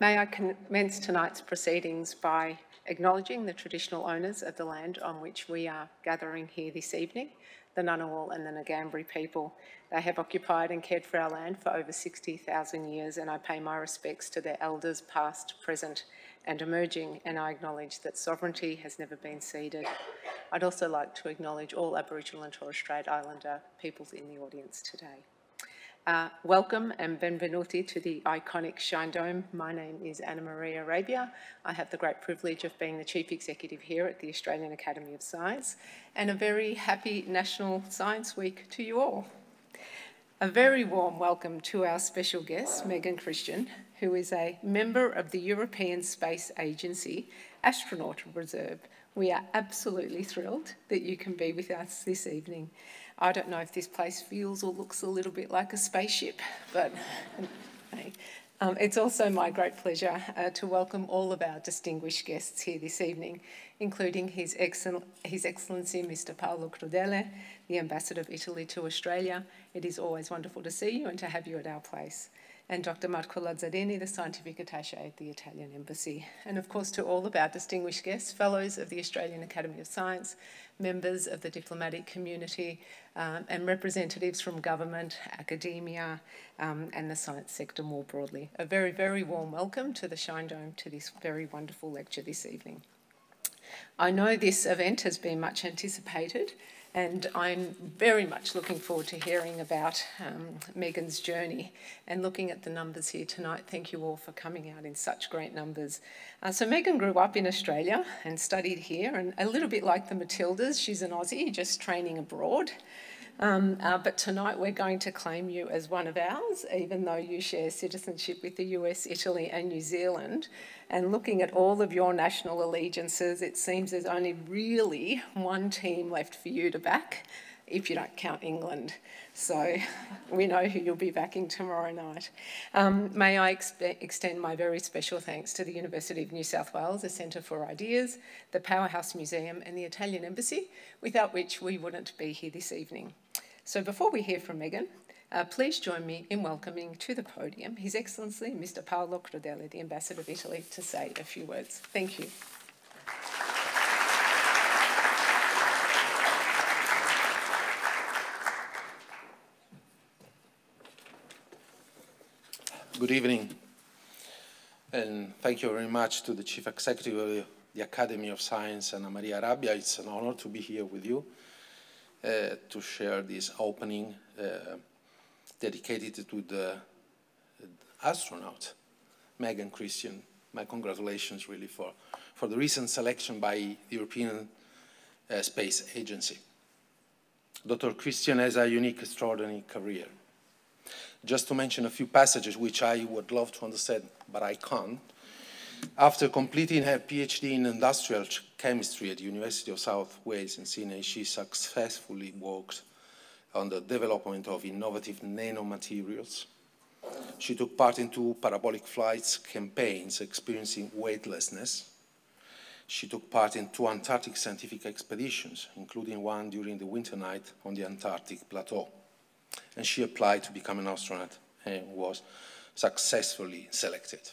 May I commence tonight's proceedings by acknowledging the traditional owners of the land on which we are gathering here this evening, the Ngunnawal and the Ngambri people. They have occupied and cared for our land for over 60,000 years and I pay my respects to their elders past, present and emerging and I acknowledge that sovereignty has never been ceded. I'd also like to acknowledge all Aboriginal and Torres Strait Islander peoples in the audience today. Uh, welcome and benvenuti to the iconic Shine Dome. My name is Anna Maria Arabia. I have the great privilege of being the Chief Executive here at the Australian Academy of Science and a very happy National Science Week to you all. A very warm welcome to our special guest, Meganne Christian, who is a member of the European Space Agency Astronaut Reserve. We are absolutely thrilled that you can be with us this evening. I don't know if this place feels or looks a little bit like a spaceship, but um, it's also my great pleasure uh, to welcome all of our distinguished guests here this evening, including His, His Excellency Mr. Paolo Crudele, the Ambassador of Italy to Australia. It is always wonderful to see you and to have you at our place and Dr. Marco Lazzarino, the Scientific Attaché at the Italian Embassy. And of course to all of our distinguished guests, Fellows of the Australian Academy of Science, members of the diplomatic community, um, and representatives from government, academia, um, and the science sector more broadly. A very, very warm welcome to the Shine Dome to this very wonderful lecture this evening. I know this event has been much anticipated, and I'm very much looking forward to hearing about um, Meganne's journey and looking at the numbers here tonight. Thank you all for coming out in such great numbers. Uh, so Meganne grew up in Australia and studied here, and a little bit like the Matildas, she's an Aussie, just training abroad. Um, uh, but tonight we're going to claim you as one of ours, even though you share citizenship with the US, Italy and New Zealand. And looking at all of your national allegiances, it seems there's only really one team left for you to back, if you don't count England. So we know who you'll be backing tomorrow night. Um, may I ex extend my very special thanks to the University of New South Wales, the Centre for Ideas, the Powerhouse Museum and the Italian Embassy, without which we wouldn't be here this evening. So before we hear from Meganne, uh, please join me in welcoming to the podium His Excellency Mr. Paolo Crudele, the Ambassador of Italy, to say a few words. Thank you. Good evening, and thank you very much to the Chief Executive of the Academy of Science, Anna Maria Arabia. It's an honor to be here with you to share this opening uh, dedicated to the astronaut, Meganne Christian. My congratulations really for, for the recent selection by the European uh, Space Agency. Dr. Christian has a unique, extraordinary career. Just to mention a few passages which I would love to understand, but I can't. After completing her PhD in industrial chemistry at the University of South Wales in Sydney, she successfully worked on the development of innovative nanomaterials. She took part in two parabolic flights campaigns experiencing weightlessness. She took part in two Antarctic scientific expeditions, including one during the winter night on the Antarctic plateau. And she applied to become an astronaut and was successfully selected.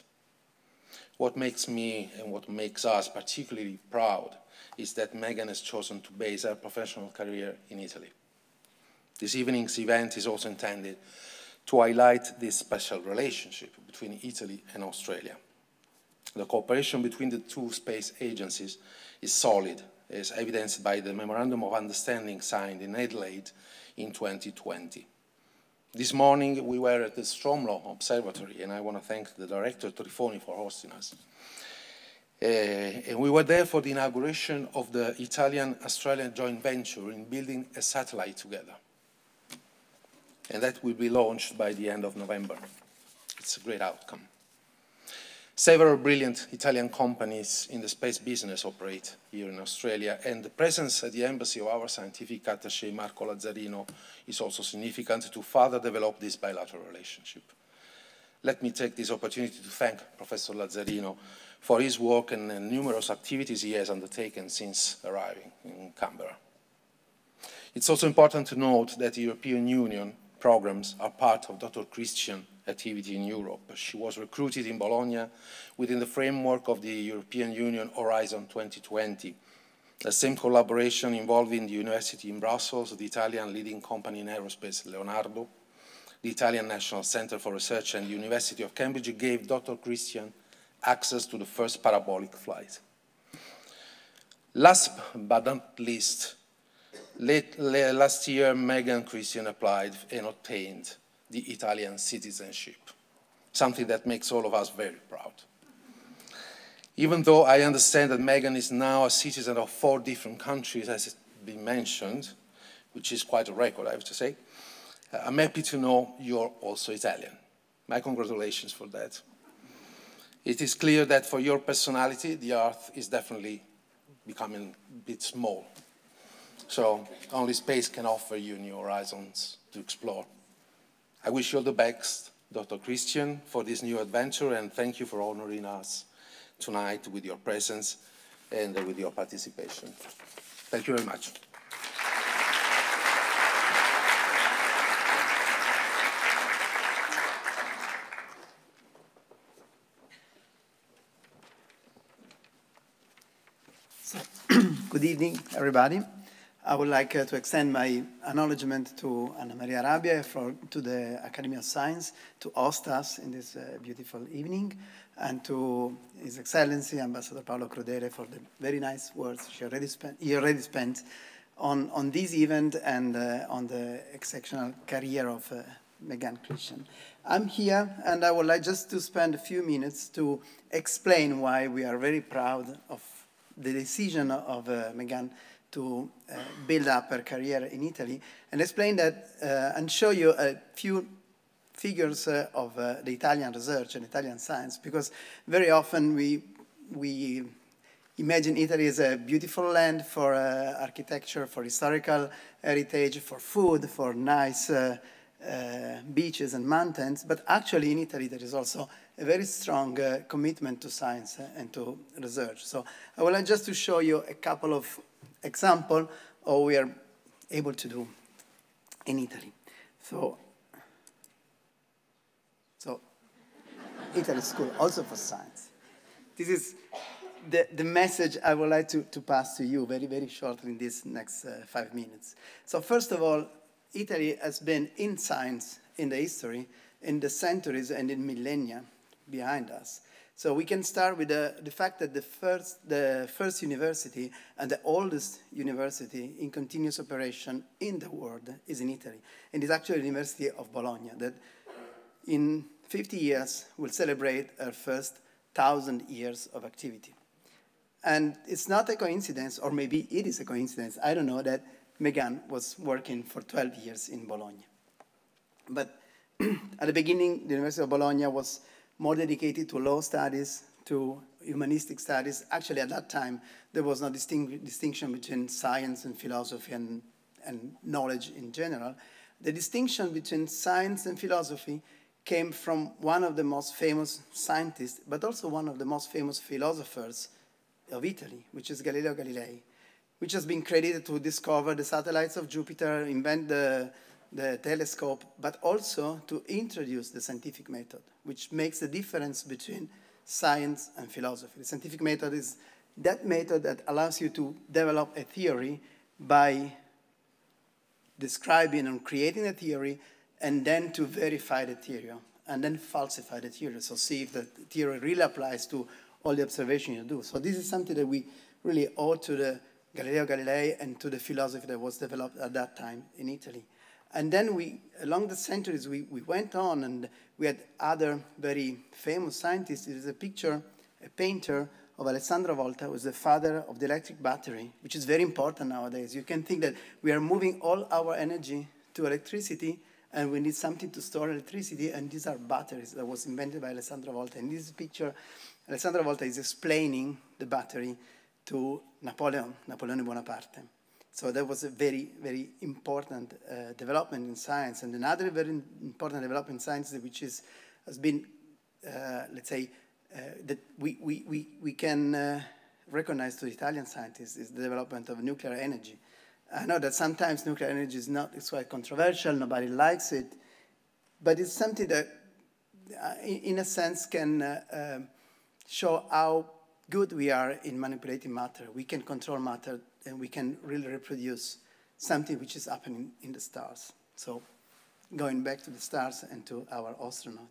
What makes me and what makes us particularly proud is that Megan has chosen to base her professional career in Italy. This evening's event is also intended to highlight this special relationship between Italy and Australia. The cooperation between the two space agencies is solid, as evidenced by the Memorandum of Understanding signed in Adelaide in 2020. This morning we were at the Stromlo Observatory and I want to thank the director Trifoni for hosting us. Uh, and we were there for the inauguration of the Italian-Australian joint venture in building a satellite together and that will be launched by the end of November. It's a great outcome. Several brilliant Italian companies in the space business operate here in Australia, and the presence at the embassy of our scientific attaché, Marco Lazzarino, is also significant to further develop this bilateral relationship. Let me take this opportunity to thank Professor Lazzarino for his work and the numerous activities he has undertaken since arriving in Canberra. It's also important to note that the European Union programs are part of Dr. Christian activity in Europe. She was recruited in Bologna within the framework of the European Union Horizon 2020. The same collaboration involving the University in Brussels, the Italian leading company in aerospace, Leonardo, the Italian National Center for Research and the University of Cambridge gave Dr. Christian access to the first parabolic flight. Last but not least, late, last year Meganne Christian applied and obtained the Italian citizenship, something that makes all of us very proud. Even though I understand that Meganne is now a citizen of four different countries, as has been mentioned, which is quite a record, I have to say, uh, I'm happy to know you're also Italian. My congratulations for that. It is clear that for your personality, the earth is definitely becoming a bit small. So only space can offer you new horizons to explore. I wish you all the best, Dr. Christian, for this new adventure, and thank you for honoring us tonight with your presence and with your participation. Thank you very much. Good evening, everybody. I would like uh, to extend my acknowledgement to Anna Maria Arabia for, to the Academy of Science to host us in this uh, beautiful evening, and to His Excellency Ambassador Paolo Crudele for the very nice words she already spent, he already spent on, on this event and uh, on the exceptional career of uh, Meganne Christian. I'm here, and I would like just to spend a few minutes to explain why we are very proud of the decision of uh, Meganne to uh, build up her career in Italy and explain that uh, and show you a few figures uh, of uh, the Italian research and Italian science because very often we, we imagine Italy as a beautiful land for uh, architecture, for historical heritage, for food, for nice beaches and mountains, but actually in Italy there is also a very strong uh, commitment to science uh, and to research. So I would like just to show you a couple of examples of what we are able to do in Italy. So, so Italy School, also for science. This is the, the message I would like to, to pass to you very, very shortly in these next uh, five minutes. So first of all, Italy has been in science in the history, in the centuries and in millennia behind us. So we can start with the, the fact that the first, the first university and the oldest university in continuous operation in the world is in Italy. And it's actually the University of Bologna that in 50 years will celebrate our first thousand years of activity. And it's not a coincidence, or maybe it is a coincidence, I don't know, that Meganne was working for 12 years in Bologna. But at the beginning, the University of Bologna was more dedicated to law studies, to humanistic studies. Actually, at that time, there was no distinct, distinction between science and philosophy and, and knowledge in general. The distinction between science and philosophy came from one of the most famous scientists, but also one of the most famous philosophers of Italy, which is Galileo Galilei, which has been credited to discover the satellites of Jupiter, invent the the telescope, but also to introduce the scientific method, which makes the difference between science and philosophy. The scientific method is that method that allows you to develop a theory by describing and creating a theory and then to verify the theory and then falsify the theory. So see if the theory really applies to all the observation you do. So this is something that we really owe to the Galileo Galilei and to the philosophy that was developed at that time in Italy. And then we, along the centuries, we, we went on and we had other very famous scientists. There's a picture, a painter of Alessandro Volta, who was the father of the electric battery, which is very important nowadays. You can think that we are moving all our energy to electricity and we need something to store electricity, and these are batteries that was invented by Alessandro Volta. In this picture, Alessandro Volta is explaining the battery to Napoleon, Napoleone Bonaparte. So that was a very, very important uh, development in science. And another very important development in science, which is, has been, uh, let's say, uh, that we, we, we, we can uh, recognize to Italian scientists is the development of nuclear energy. I know that sometimes nuclear energy is not, it's quite controversial, nobody likes it, but it's something that, uh, in, a sense, can uh, uh, show how good we are in manipulating matter. We can control matter and we can really reproduce something which is happening in the stars. So going back to the stars and to our astronaut.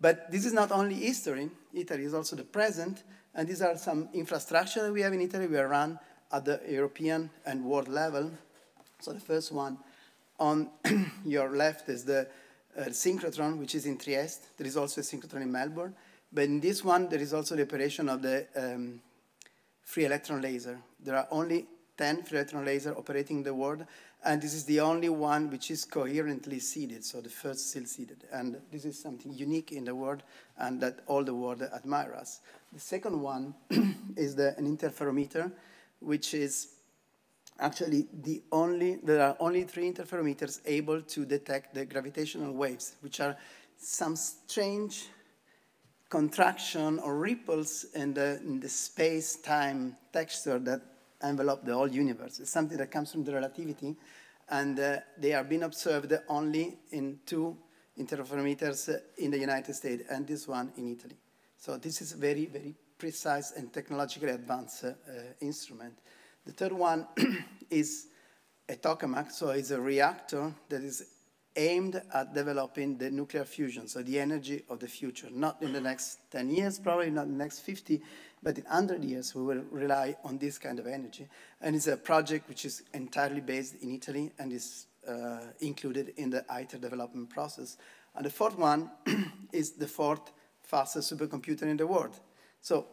But this is not only history, Italy is also the present, and these are some infrastructure that we have in Italy. We are run at the European and world level. So the first one on your left is the uh, synchrotron, which is in Trieste. There is also a synchrotron in Melbourne. But in this one, there is also the operation of the um, free electron laser. There are only 10 free electron lasers operating in the world, and this is the only one which is coherently seeded, so the first still seeded. And this is something unique in the world and that all the world admire us. The second one is the, an interferometer, which is actually the only, there are only three interferometers able to detect the gravitational waves, which are some strange contraction or ripples in the, in the space-time texture that envelop the whole universe. It's something that comes from the relativity, and uh, they are being observed only in two interferometers in the United States, and this one in Italy. So this is very, very precise and technologically advanced uh, instrument. The third one is a tokamak, so it's a reactor that is aimed at developing the nuclear fusion, so the energy of the future, not in the next 10 years, probably not in the next 50, but in 100 years we will rely on this kind of energy. And it's a project which is entirely based in Italy and is uh, included in the ITER development process. And the fourth one is the fourth fastest supercomputer in the world. So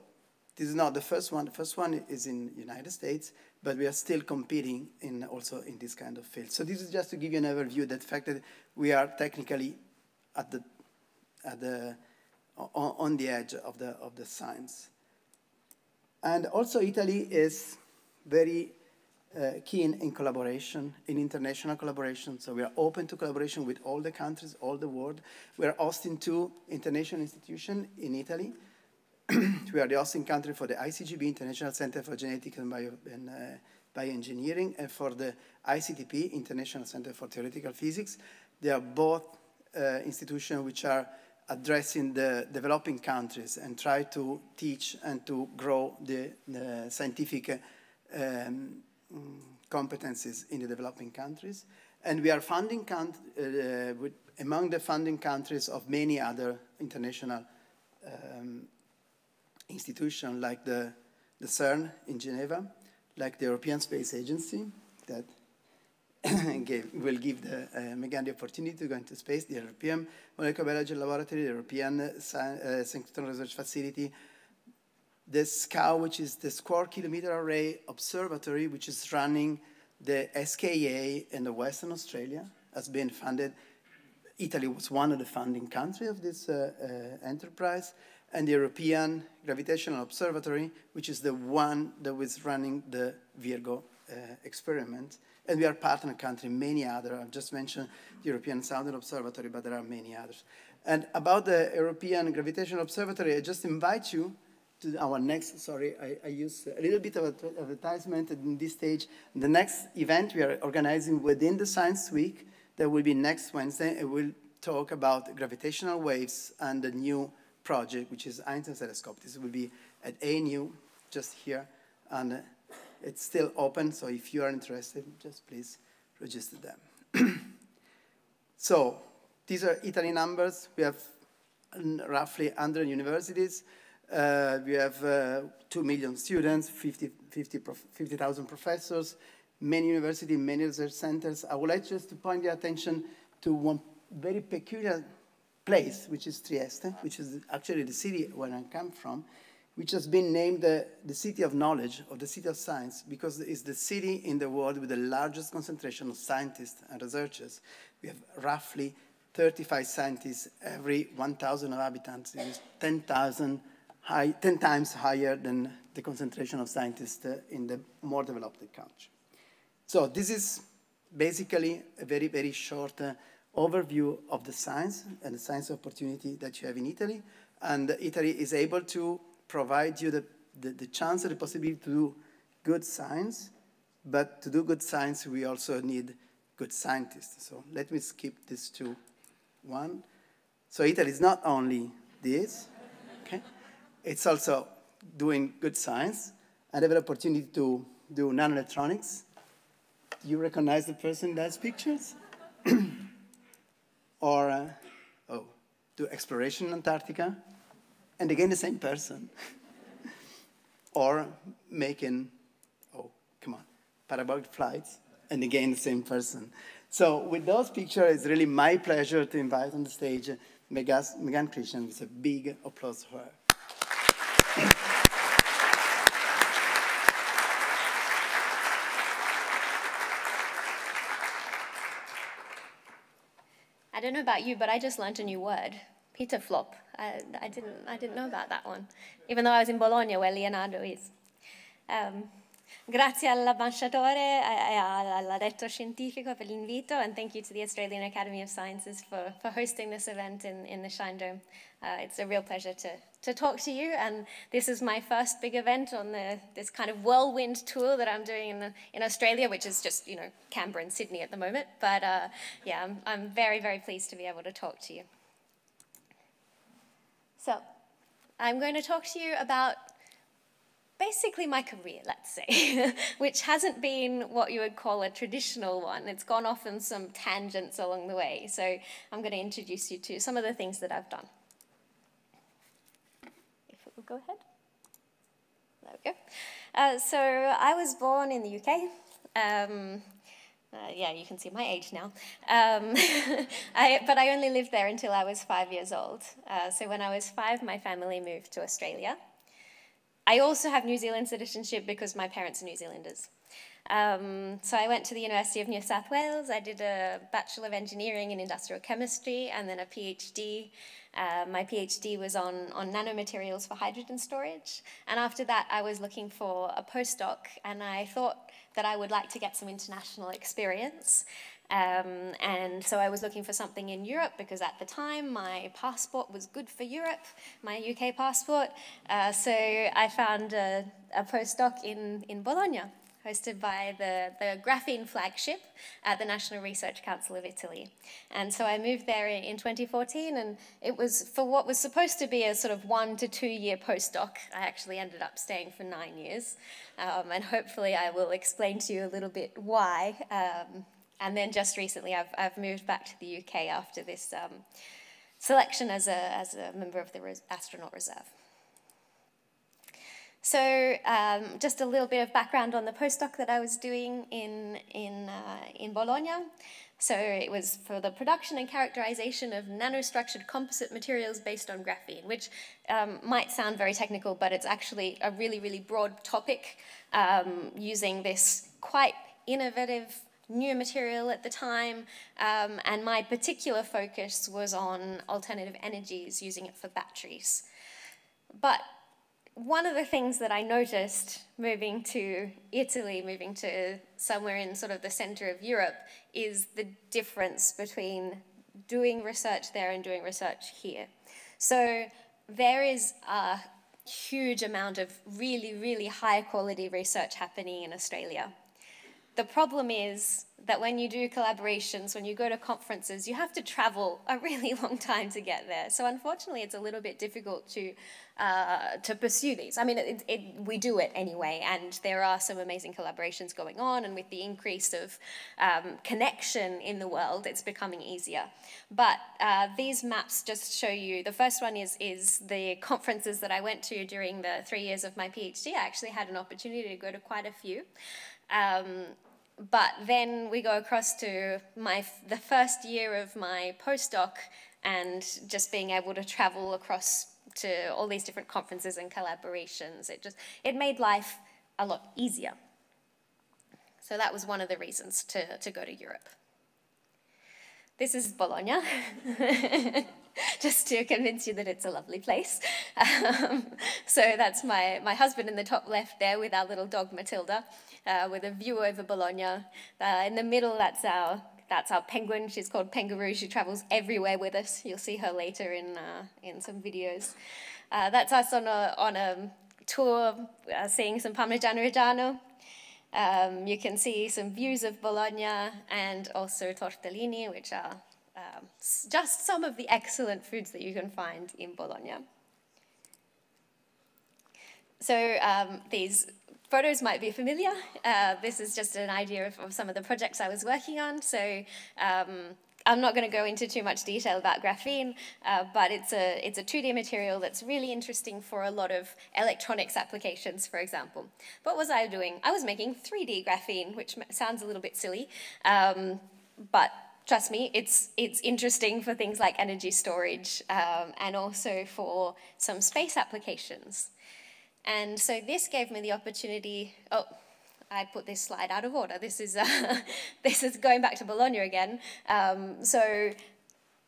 this is not the first one. The first one is in United States, but we are still competing in also in this kind of field. So this is just to give you an overview that fact that we are technically at the, at the, on, on the edge of the, of the science. And also Italy is very uh, keen in collaboration, in international collaboration. So we are open to collaboration with all the countries, all the world. We are hosting two international institutions in Italy. we are the hosting country for the ICGB, International Center for Genetic and, Bio, and uh, Bioengineering, and for the ICTP, International Center for Theoretical Physics. They are both uh, institutions which are addressing the developing countries and try to teach and to grow the, the scientific um, competencies in the developing countries. And we are funding uh, with, among the funding countries of many other international um, institutions like the, the CERN in Geneva, like the European Space Agency that gave, will give the uh, Meganne the opportunity to go into space, the European Molecular Biology Laboratory, the European uh, Synchrotron Research Facility, the SKAO, which is the Square Kilometer Array Observatory, which is running the SKA in the Western Australia, has been funded. Italy was one of the funding countries of this uh, uh, enterprise, and the European Gravitational Observatory, which is the one that was running the Virgo uh, experiment. And we are partner country, many other. I've just mentioned the European Southern Observatory, but there are many others. And about the European Gravitational Observatory, I just invite you to our next, sorry, I, I use a little bit of advertisement in this stage. The next event we are organizing within the Science Week, that will be next Wednesday, and we'll talk about gravitational waves and the new project, which is Einstein Telescope. This will be at ANU, just here, and it's still open, so if you are interested, just please register them. so these are Italy numbers. We have roughly 100 universities. Uh, we have uh, 2 million students, 50,000 50, 50 professors, many universities, many research centers. I would like just to point your attention to one very peculiar place, which is Trieste, which is actually the city where I come from, which has been named the, the city of knowledge or the city of science because it's the city in the world with the largest concentration of scientists and researchers. We have roughly 35 scientists every 1,000 inhabitants. It is 10,000 high, 10 times higher than the concentration of scientists uh, in the more developed country. So this is basically a very, very short uh, overview of the science and the science opportunity that you have in Italy. And Italy is able to provide you the, the, the chance or the possibility to do good science but to do good science, we also need good scientists. So let me skip this to one. So Italy is not only this, okay? It's also doing good science. I have an opportunity to do nanoelectronics. Do you recognize the person in those pictures? or, uh, oh, do exploration in Antarctica, and again the same person. or making, oh, come on, parabolic flights, and again the same person. So with those pictures, it's really my pleasure to invite on the stage Meganne Christian with a big applause for her. Don't know about you, but I just learned a new word, petaflop. I, I, didn't, I didn't know about that one, even though I was in Bologna where Leonardo is. Um, Grazie all'ambasciatore e all'addetto scientifico per l'invito, and thank you to the Australian Academy of Sciences for, for hosting this event in, in the Shine Dome. Uh, it's a real pleasure to, to talk to you, and this is my first big event on the, this kind of whirlwind tour that I'm doing in, the, in Australia, which is just, you know, Canberra and Sydney at the moment. But uh, yeah, I'm, I'm very, very pleased to be able to talk to you. So, I'm going to talk to you about basically my career, let's say, which hasn't been what you would call a traditional one. It's gone off in some tangents along the way. So I'm going to introduce you to some of the things that I've done. If it will go ahead. There we go. Uh, so I was born in the UK. Um, uh, yeah, you can see my age now. Um, I, but I only lived there until I was five years old. Uh, so when I was five, my family moved to Australia. I also have New Zealand citizenship because my parents are New Zealanders. Um, so I went to the University of New South Wales. I did a Bachelor of Engineering in Industrial Chemistry and then a PhD. Uh, my PhD was on, on nanomaterials for hydrogen storage. And after that, I was looking for a postdoc, and I thought that I would like to get some international experience. Um, and so I was looking for something in Europe because at the time my passport was good for Europe, my UK passport. Uh, so I found a, a postdoc in, in Bologna, hosted by the, the graphene flagship at the National Research Council of Italy. And so I moved there in, in 2014, and it was for what was supposed to be a sort of one to two year postdoc. I actually ended up staying for nine years, um, and hopefully I will explain to you a little bit why. Um, and then just recently, I've, I've moved back to the UK after this um, selection as a, as a member of the Res Astronaut Reserve. So um, just a little bit of background on the postdoc that I was doing in, in, uh, in Bologna. So it was for the production and characterization of nanostructured composite materials based on graphene, which um, might sound very technical, but it's actually a really, really broad topic um, using this quite innovative new material at the time, um, and my particular focus was on alternative energies, using it for batteries. But one of the things that I noticed moving to Italy, moving to somewhere in sort of the center of Europe, is the difference between doing research there and doing research here. So there is a huge amount of really, really high quality research happening in Australia. The problem is that when you do collaborations, when you go to conferences, you have to travel a really long time to get there. So unfortunately, it's a little bit difficult to uh, to pursue these. I mean, it, it, we do it anyway, and there are some amazing collaborations going on, and with the increase of um, connection in the world, it's becoming easier. But uh, these maps just show you, the first one is, is the conferences that I went to during the three years of my PhD. I actually had an opportunity to go to quite a few. Um, but then we go across to my the first year of my postdoc and just being able to travel across to all these different conferences and collaborations. It just it made life a lot easier. So that was one of the reasons to, to go to Europe. This is Bologna, just to convince you that it's a lovely place. Um, so that's my, my husband in the top left there with our little dog Matilda uh, with a view over Bologna. Uh, in the middle, that's our that's our penguin. She's called Pengaroo. She travels everywhere with us. You'll see her later in uh, in some videos. Uh, that's us on a on a tour, uh, seeing some Parmigiano Reggiano. Um, you can see some views of Bologna and also tortellini, which are um, just some of the excellent foods that you can find in Bologna. So um, these photos might be familiar. Uh, this is just an idea of, of, some of the projects I was working on. So um, I'm not going to go into too much detail about graphene, uh, but it's a, it's a 2D material that's really interesting for a lot of electronics applications, for example. What was I doing? I was making 3D graphene, which sounds a little bit silly, um, but trust me, it's, it's interesting for things like energy storage um, and also for some space applications. And so this gave me the opportunity, oh, I put this slide out of order. This is, uh, this is going back to Bologna again. Um, so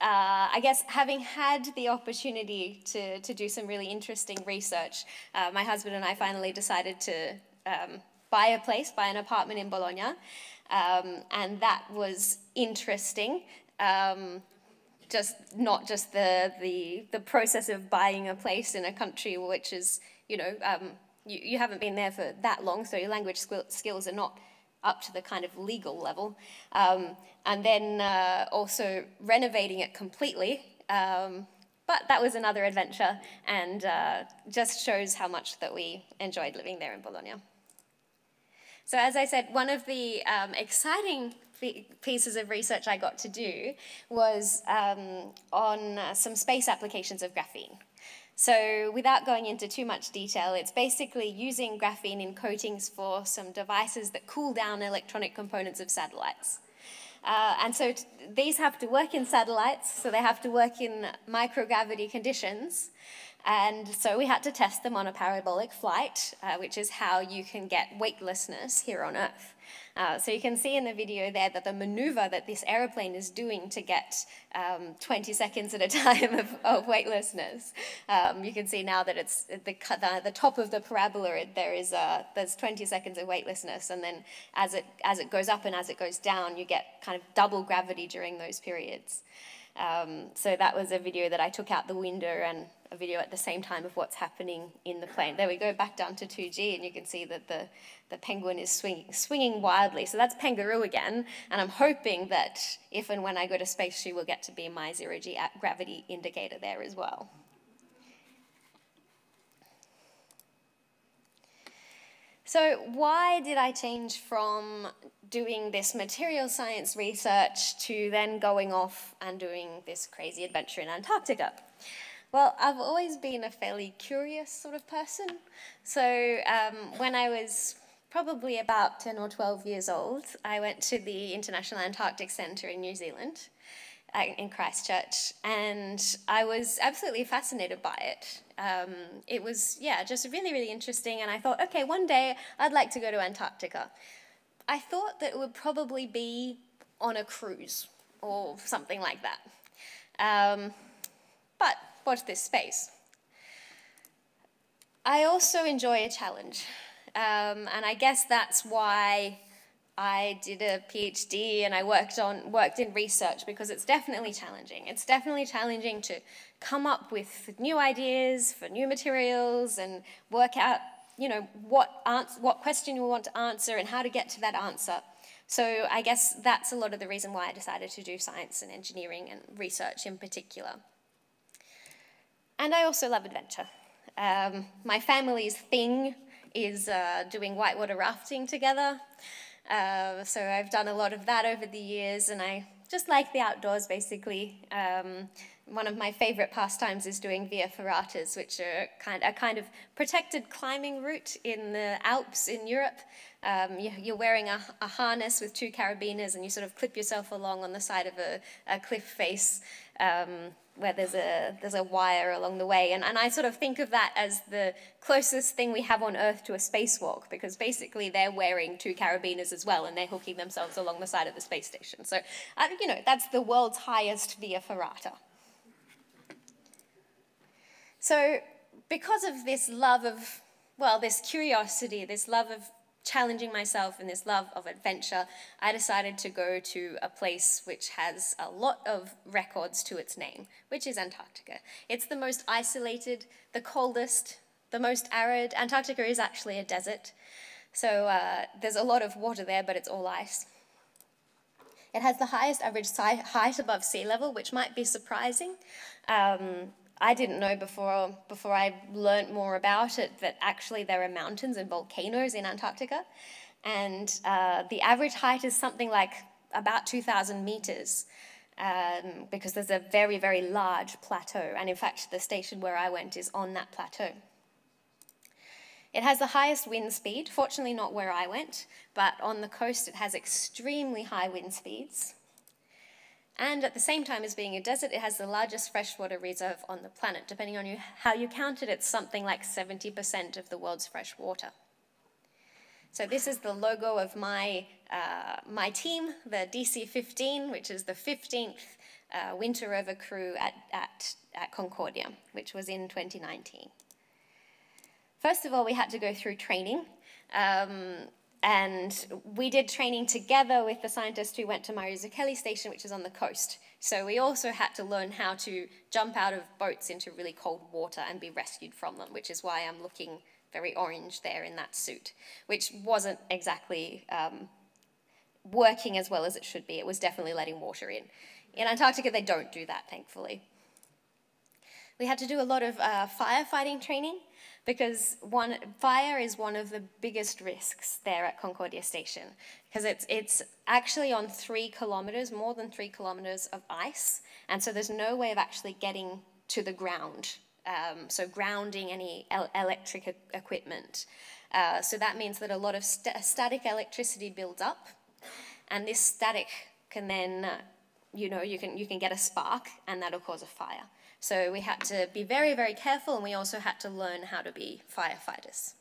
uh, I guess having had the opportunity to, to do some really interesting research, uh, my husband and I finally decided to um, buy a place, buy an apartment in Bologna. Um, and that was interesting. Um, just not just the, the, the process of buying a place in a country which is you know, um, you, you haven't been there for that long, so your language skills are not up to the kind of legal level. Um, and then uh, also renovating it completely. Um, but that was another adventure and uh, just shows how much that we enjoyed living there in Bologna. So as I said, one of the um, exciting pieces of research I got to do was um, on uh, some space applications of graphene. So without going into too much detail, it's basically using graphene in coatings for some devices that cool down electronic components of satellites. Uh, and so these have to work in satellites, so they have to work in microgravity conditions. And so we had to test them on a parabolic flight, uh, which is how you can get weightlessness here on Earth. Uh, so you can see in the video there that the maneuver that this aeroplane is doing to get um, 20 seconds at a time of, of weightlessness, um, you can see now that it's the, the, the top of the parabola, there is uh, there's 20 seconds of weightlessness, and then as it, as it goes up and as it goes down, you get kind of double gravity during those periods. Um, so that was a video that I took out the window and a video at the same time of what's happening in the plane. There we go, back down to 2G, and you can see that the, the penguin is swing, swinging wildly. So that's Pengaroo again, and I'm hoping that if and when I go to space, she will get to be my zero-G gravity indicator there as well. So why did I change from doing this material science research to then going off and doing this crazy adventure in Antarctica? Well, I've always been a fairly curious sort of person. So um, when I was probably about 10 or 12 years old, I went to the International Antarctic Centre in New Zealand, in Christchurch, and I was absolutely fascinated by it. Um, it was, yeah, just really, really interesting, and I thought, okay, one day I'd like to go to Antarctica. I thought that it would probably be on a cruise or something like that. Um, but watch this space. I also enjoy a challenge. Um, and I guess that's why I did a PhD and I worked on worked in research because it's definitely challenging. It's definitely challenging to come up with new ideas for new materials and work out, you know, what answer, what question you want to answer and how to get to that answer. So I guess that's a lot of the reason why I decided to do science and engineering and research in particular. And I also love adventure. Um, my family's thing is uh, doing whitewater rafting together. Uh, so I've done a lot of that over the years, and I just like the outdoors, basically. Um, one of my favorite pastimes is doing via ferratas, which are kind, a kind of protected climbing route in the Alps in Europe. Um, you, are wearing a, a, harness with two carabiners, and you sort of clip yourself along on the side of a, a cliff face. Um, where there's a there's a wire along the way. And, and I sort of think of that as the closest thing we have on earth to a spacewalk because basically they're wearing two carabiners as well and they're hooking themselves along the side of the space station. So uh, you know that's the world's highest via ferrata. So because of this love of well this curiosity this love of challenging myself in this love of adventure, I decided to go to a place which has a lot of records to its name, which is Antarctica. It's the most isolated, the coldest, the most arid. Antarctica is actually a desert. So uh, there's a lot of water there, but it's all ice. It has the highest average height above sea level, which might be surprising. Um, I didn't know before, before I learned more about it that actually there are mountains and volcanoes in Antarctica. And uh, the average height is something like about 2,000 meters um, because there's a very, very large plateau. And in fact, the station where I went is on that plateau. It has the highest wind speed, fortunately not where I went, but on the coast it has extremely high wind speeds. And at the same time as being a desert, it has the largest freshwater reserve on the planet. Depending on you, how you count it, it's something like 70% of the world's fresh water. So this is the logo of my, uh, my team, the DC-15, which is the 15th uh, winter over crew at, at, at Concordia, which was in 2019. First of all, we had to go through training. Um, and we did training together with the scientists who went to Mario Zucchelli station, which is on the coast. So we also had to learn how to jump out of boats into really cold water and be rescued from them, which is why I'm looking very orange there in that suit, which wasn't exactly um, working as well as it should be. It was definitely letting water in. In Antarctica, they don't do that, thankfully. We had to do a lot of uh, firefighting training because one fire is one of the biggest risks there at Concordia Station because it's it's actually on three kilometers, more than three kilometers of ice, and so there's no way of actually getting to the ground. Um, so grounding any el electric equipment. Uh, so that means that a lot of st static electricity builds up, and this static can then, uh, you know, you can you can get a spark, and that'll cause a fire. So we had to be very, very careful and we also had to learn how to be firefighters.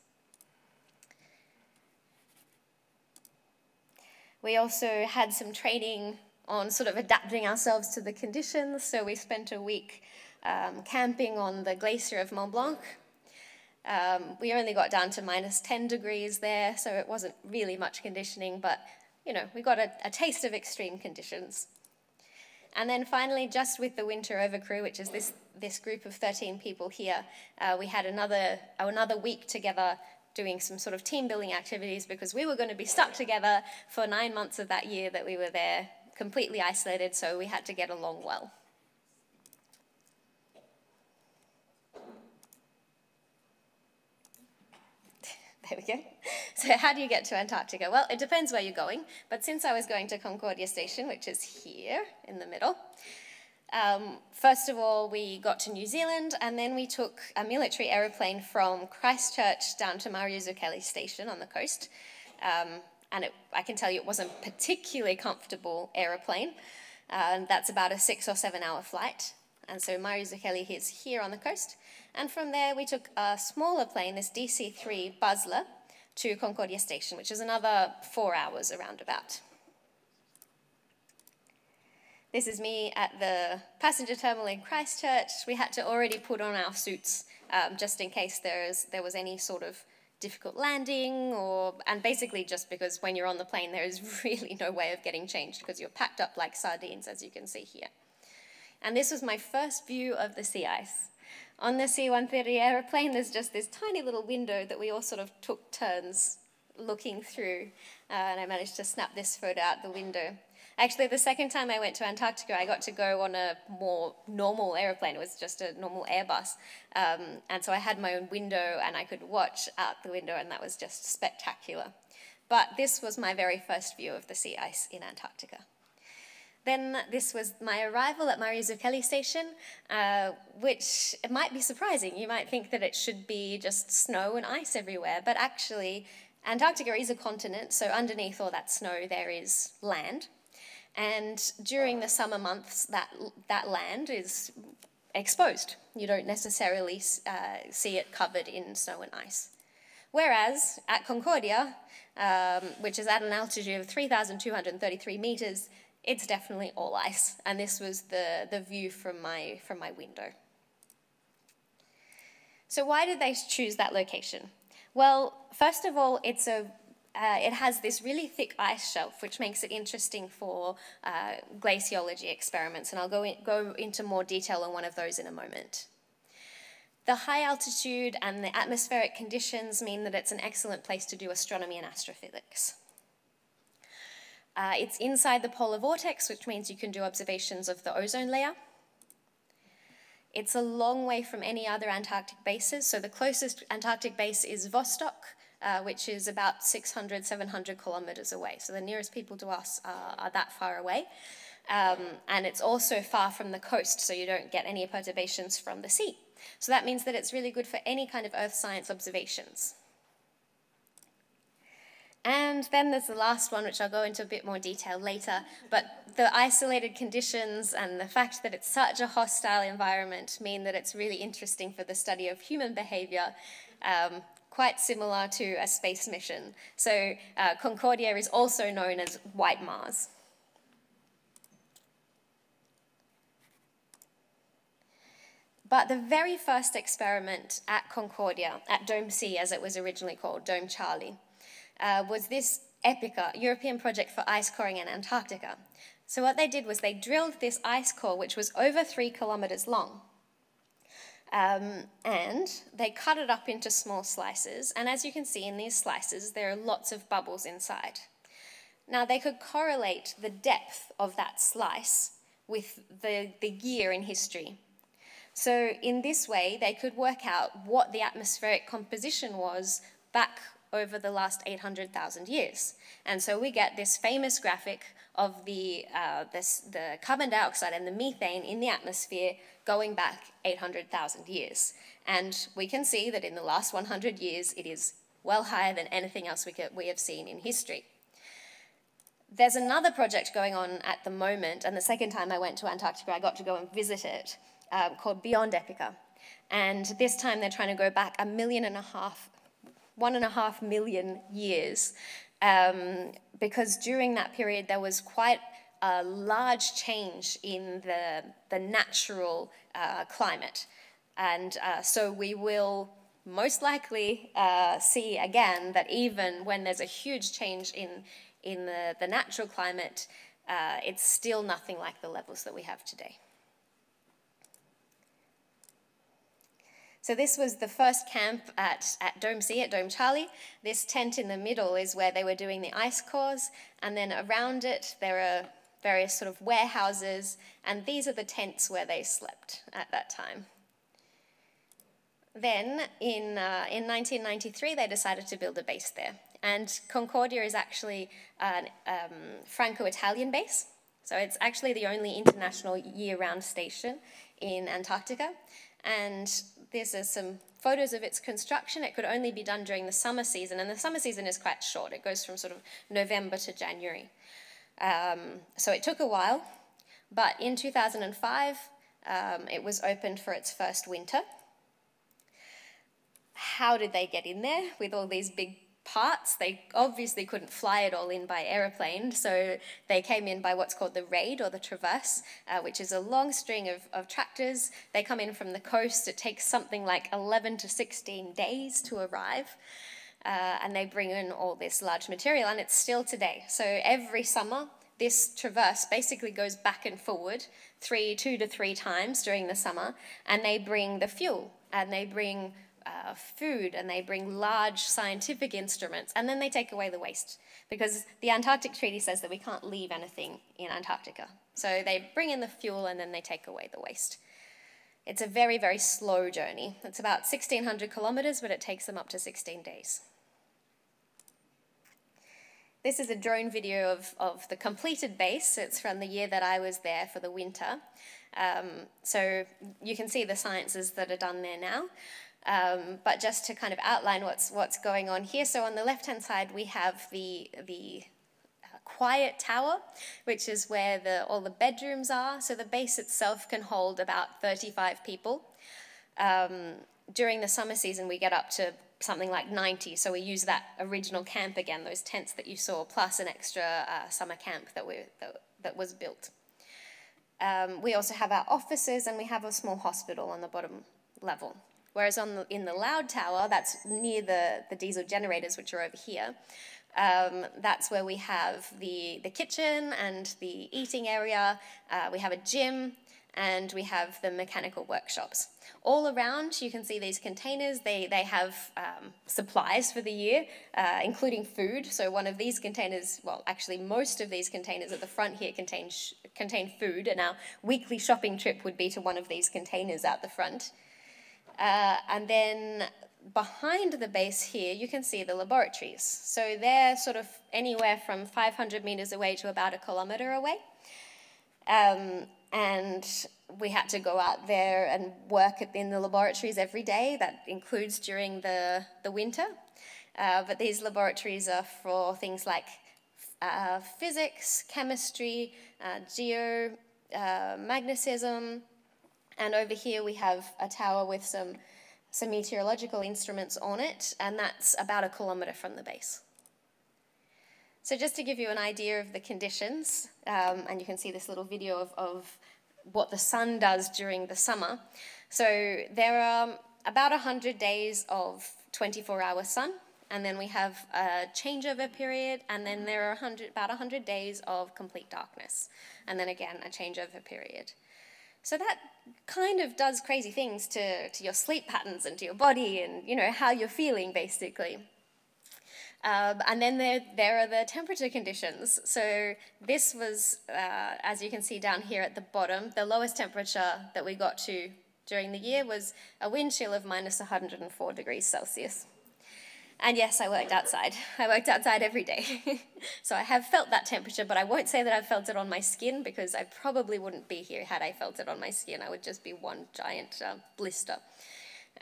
We also had some training on sort of adapting ourselves to the conditions. So we spent a week um, camping on the glacier of Mont Blanc. Um, we only got down to minus 10 degrees there, so it wasn't really much conditioning, but you know, we got a, a taste of extreme conditions. And then finally, just with the Winter Over crew, which is this, this group of 13 people here, uh, we had another, another week together doing some sort of team building activities because we were going to be stuck together for nine months of that year that we were there, completely isolated, so we had to get along well. There we go. So how do you get to Antarctica? Well, it depends where you're going, but since I was going to Concordia Station, which is here in the middle, um, first of all, we got to New Zealand, and then we took a military aeroplane from Christchurch down to Mario Zucchelli Station on the coast. Um, and it, I can tell you it wasn't particularly comfortable aeroplane. Uh, that's about a six or seven hour flight. And so Mario Zucchelli is here on the coast. And from there, we took a smaller plane, this DC-3 Basler, to Concordia Station, which is another four hours around about. This is me at the passenger terminal in Christchurch. We had to already put on our suits um, just in case there, is, there was any sort of difficult landing or and basically just because when you're on the plane there is really no way of getting changed because you're packed up like sardines as you can see here. And this was my first view of the sea ice. On the C-130 aeroplane, there's just this tiny little window that we all sort of took turns looking through, uh, and I managed to snap this photo out the window. Actually, the second time I went to Antarctica, I got to go on a more normal aeroplane. It was just a normal Airbus. Um, and so I had my own window and I could watch out the window, and that was just spectacular. But this was my very first view of the sea ice in Antarctica. Then this was my arrival at Mario Zucchelli station, uh, which might be surprising. You might think that it should be just snow and ice everywhere, but actually Antarctica is a continent, so underneath all that snow there is land. And during the summer months, that, that land is exposed. You don't necessarily uh, see it covered in snow and ice. Whereas at Concordia, um, which is at an altitude of 3,233 meters, it's definitely all ice. And this was the, the view from my, from my window. So why did they choose that location? Well, first of all, it's a, uh, it has this really thick ice shelf, which makes it interesting for uh, glaciology experiments, and I'll go, in, go into more detail on one of those in a moment. The high altitude and the atmospheric conditions mean that it's an excellent place to do astronomy and astrophysics. Uh, it's inside the polar vortex, which means you can do observations of the ozone layer. It's a long way from any other Antarctic bases. So the closest Antarctic base is Vostok, uh, which is about 600, 700 kilometers away. So the nearest people to us are, are that far away. Um, and it's also far from the coast, so you don't get any perturbations from the sea. So that means that it's really good for any kind of earth science observations. And then there's the last one, which I'll go into a bit more detail later. But the isolated conditions and the fact that it's such a hostile environment mean that it's really interesting for the study of human behavior, um, quite similar to a space mission. So uh, Concordia is also known as White Mars. But the very first experiment at Concordia, at Dome C as it was originally called, Dome Charlie, uh, was this EPICA, European Project for Ice Coring in Antarctica. So what they did was they drilled this ice core, which was over three kilometers long. Um, and they cut it up into small slices. And as you can see in these slices, there are lots of bubbles inside. Now, they could correlate the depth of that slice with the, the year in history. So in this way, they could work out what the atmospheric composition was back over the last 800,000 years. And so we get this famous graphic of the, uh, this, the carbon dioxide and the methane in the atmosphere going back 800,000 years. And we can see that in the last 100 years, it is well higher than anything else we, could, we have seen in history. There's another project going on at the moment, and the second time I went to Antarctica, I got to go and visit it, um, called Beyond Epica. And this time they're trying to go back a million and a half one and a half million years. Um, because during that period there was quite a large change in the, the natural uh, climate. And uh, so we will most likely uh, see again that even when there's a huge change in, in the, the natural climate, uh, it's still nothing like the levels that we have today. So this was the first camp at, at Dome C, at Dome Charlie. This tent in the middle is where they were doing the ice cores, and then around it there are various sort of warehouses, and these are the tents where they slept at that time. Then, in, uh, in 1993, they decided to build a base there. And Concordia is actually an um, Franco-Italian base. So it's actually the only international year-round station in Antarctica. And these are some photos of its construction. It could only be done during the summer season, and the summer season is quite short. It goes from sort of November to January. Um, so it took a while, but in 2005, um, it was opened for its first winter. How did they get in there with all these big parts. They obviously couldn't fly it all in by aeroplane, so they came in by what's called the raid or the traverse, uh, which is a long string of, of tractors. They come in from the coast. It takes something like 11 to 16 days to arrive. Uh, and they bring in all this large material, and it's still today. So every summer, this traverse basically goes back and forward three, two to three times during the summer, and they bring the fuel, and they bring uh, food and they bring large scientific instruments and then they take away the waste because the Antarctic Treaty says that we can't leave anything in Antarctica. So they bring in the fuel and then they take away the waste. It's a very, very slow journey. It's about 1,600 kilometers, but it takes them up to 16 days. This is a drone video of, of the completed base. It's from the year that I was there for the winter. Um, so you can see the sciences that are done there now. Um, but just to kind of outline what's, what's going on here, so on the left-hand side we have the, the uh, quiet tower, which is where the, all the bedrooms are. So the base itself can hold about 35 people. Um, during the summer season, we get up to something like 90, so we use that original camp again, those tents that you saw, plus an extra uh, summer camp that, we, that, that was built. Um, we also have our offices and we have a small hospital on the bottom level. Whereas on the, in the loud tower, that's near the, the diesel generators, which are over here, um, that's where we have the, the kitchen and the eating area. Uh, we have a gym, and we have the mechanical workshops. All around, you can see these containers. They, they have um, supplies for the year, uh, including food. So one of these containers, well, actually most of these containers at the front here contain, contain food, and our weekly shopping trip would be to one of these containers out the front. Uh, and then behind the base here, you can see the laboratories. So they're sort of anywhere from 500 meters away to about a kilometer away. Um, and we had to go out there and work in the laboratories every day. That includes during the, the winter. Uh, but these laboratories are for things like uh, physics, chemistry, uh, geomagnetism, uh, and over here we have a tower with some, some meteorological instruments on it, and that's about a kilometre from the base. So just to give you an idea of the conditions, um, and you can see this little video of, of what the sun does during the summer. So there are about 100 days of 24-hour sun, and then we have a changeover period, and then there are 100, about 100 days of complete darkness, and then again a changeover period. So that kind of does crazy things to, to your sleep patterns and to your body and, you know, how you're feeling, basically. Um, and then there, there are the temperature conditions. So this was, uh, as you can see down here at the bottom, the lowest temperature that we got to during the year was a wind chill of minus 104 degrees Celsius. And yes, I worked outside. I worked outside every day. so I have felt that temperature, but I won't say that I've felt it on my skin because I probably wouldn't be here had I felt it on my skin. I would just be one giant uh, blister.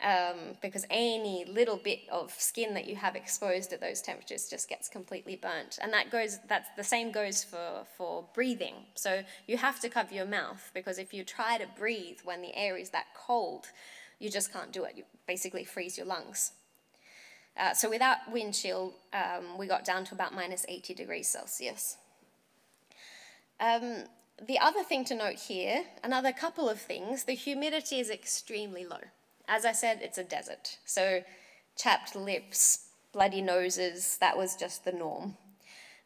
Um, because any little bit of skin that you have exposed at those temperatures just gets completely burnt. And that goes, that's the same goes for, for breathing. So you have to cover your mouth because if you try to breathe when the air is that cold, you just can't do it. You basically freeze your lungs. Uh, so without wind chill, um, we got down to about minus 80 degrees Celsius. Um, the other thing to note here, another couple of things, the humidity is extremely low. As I said, it's a desert. So chapped lips, bloody noses, that was just the norm.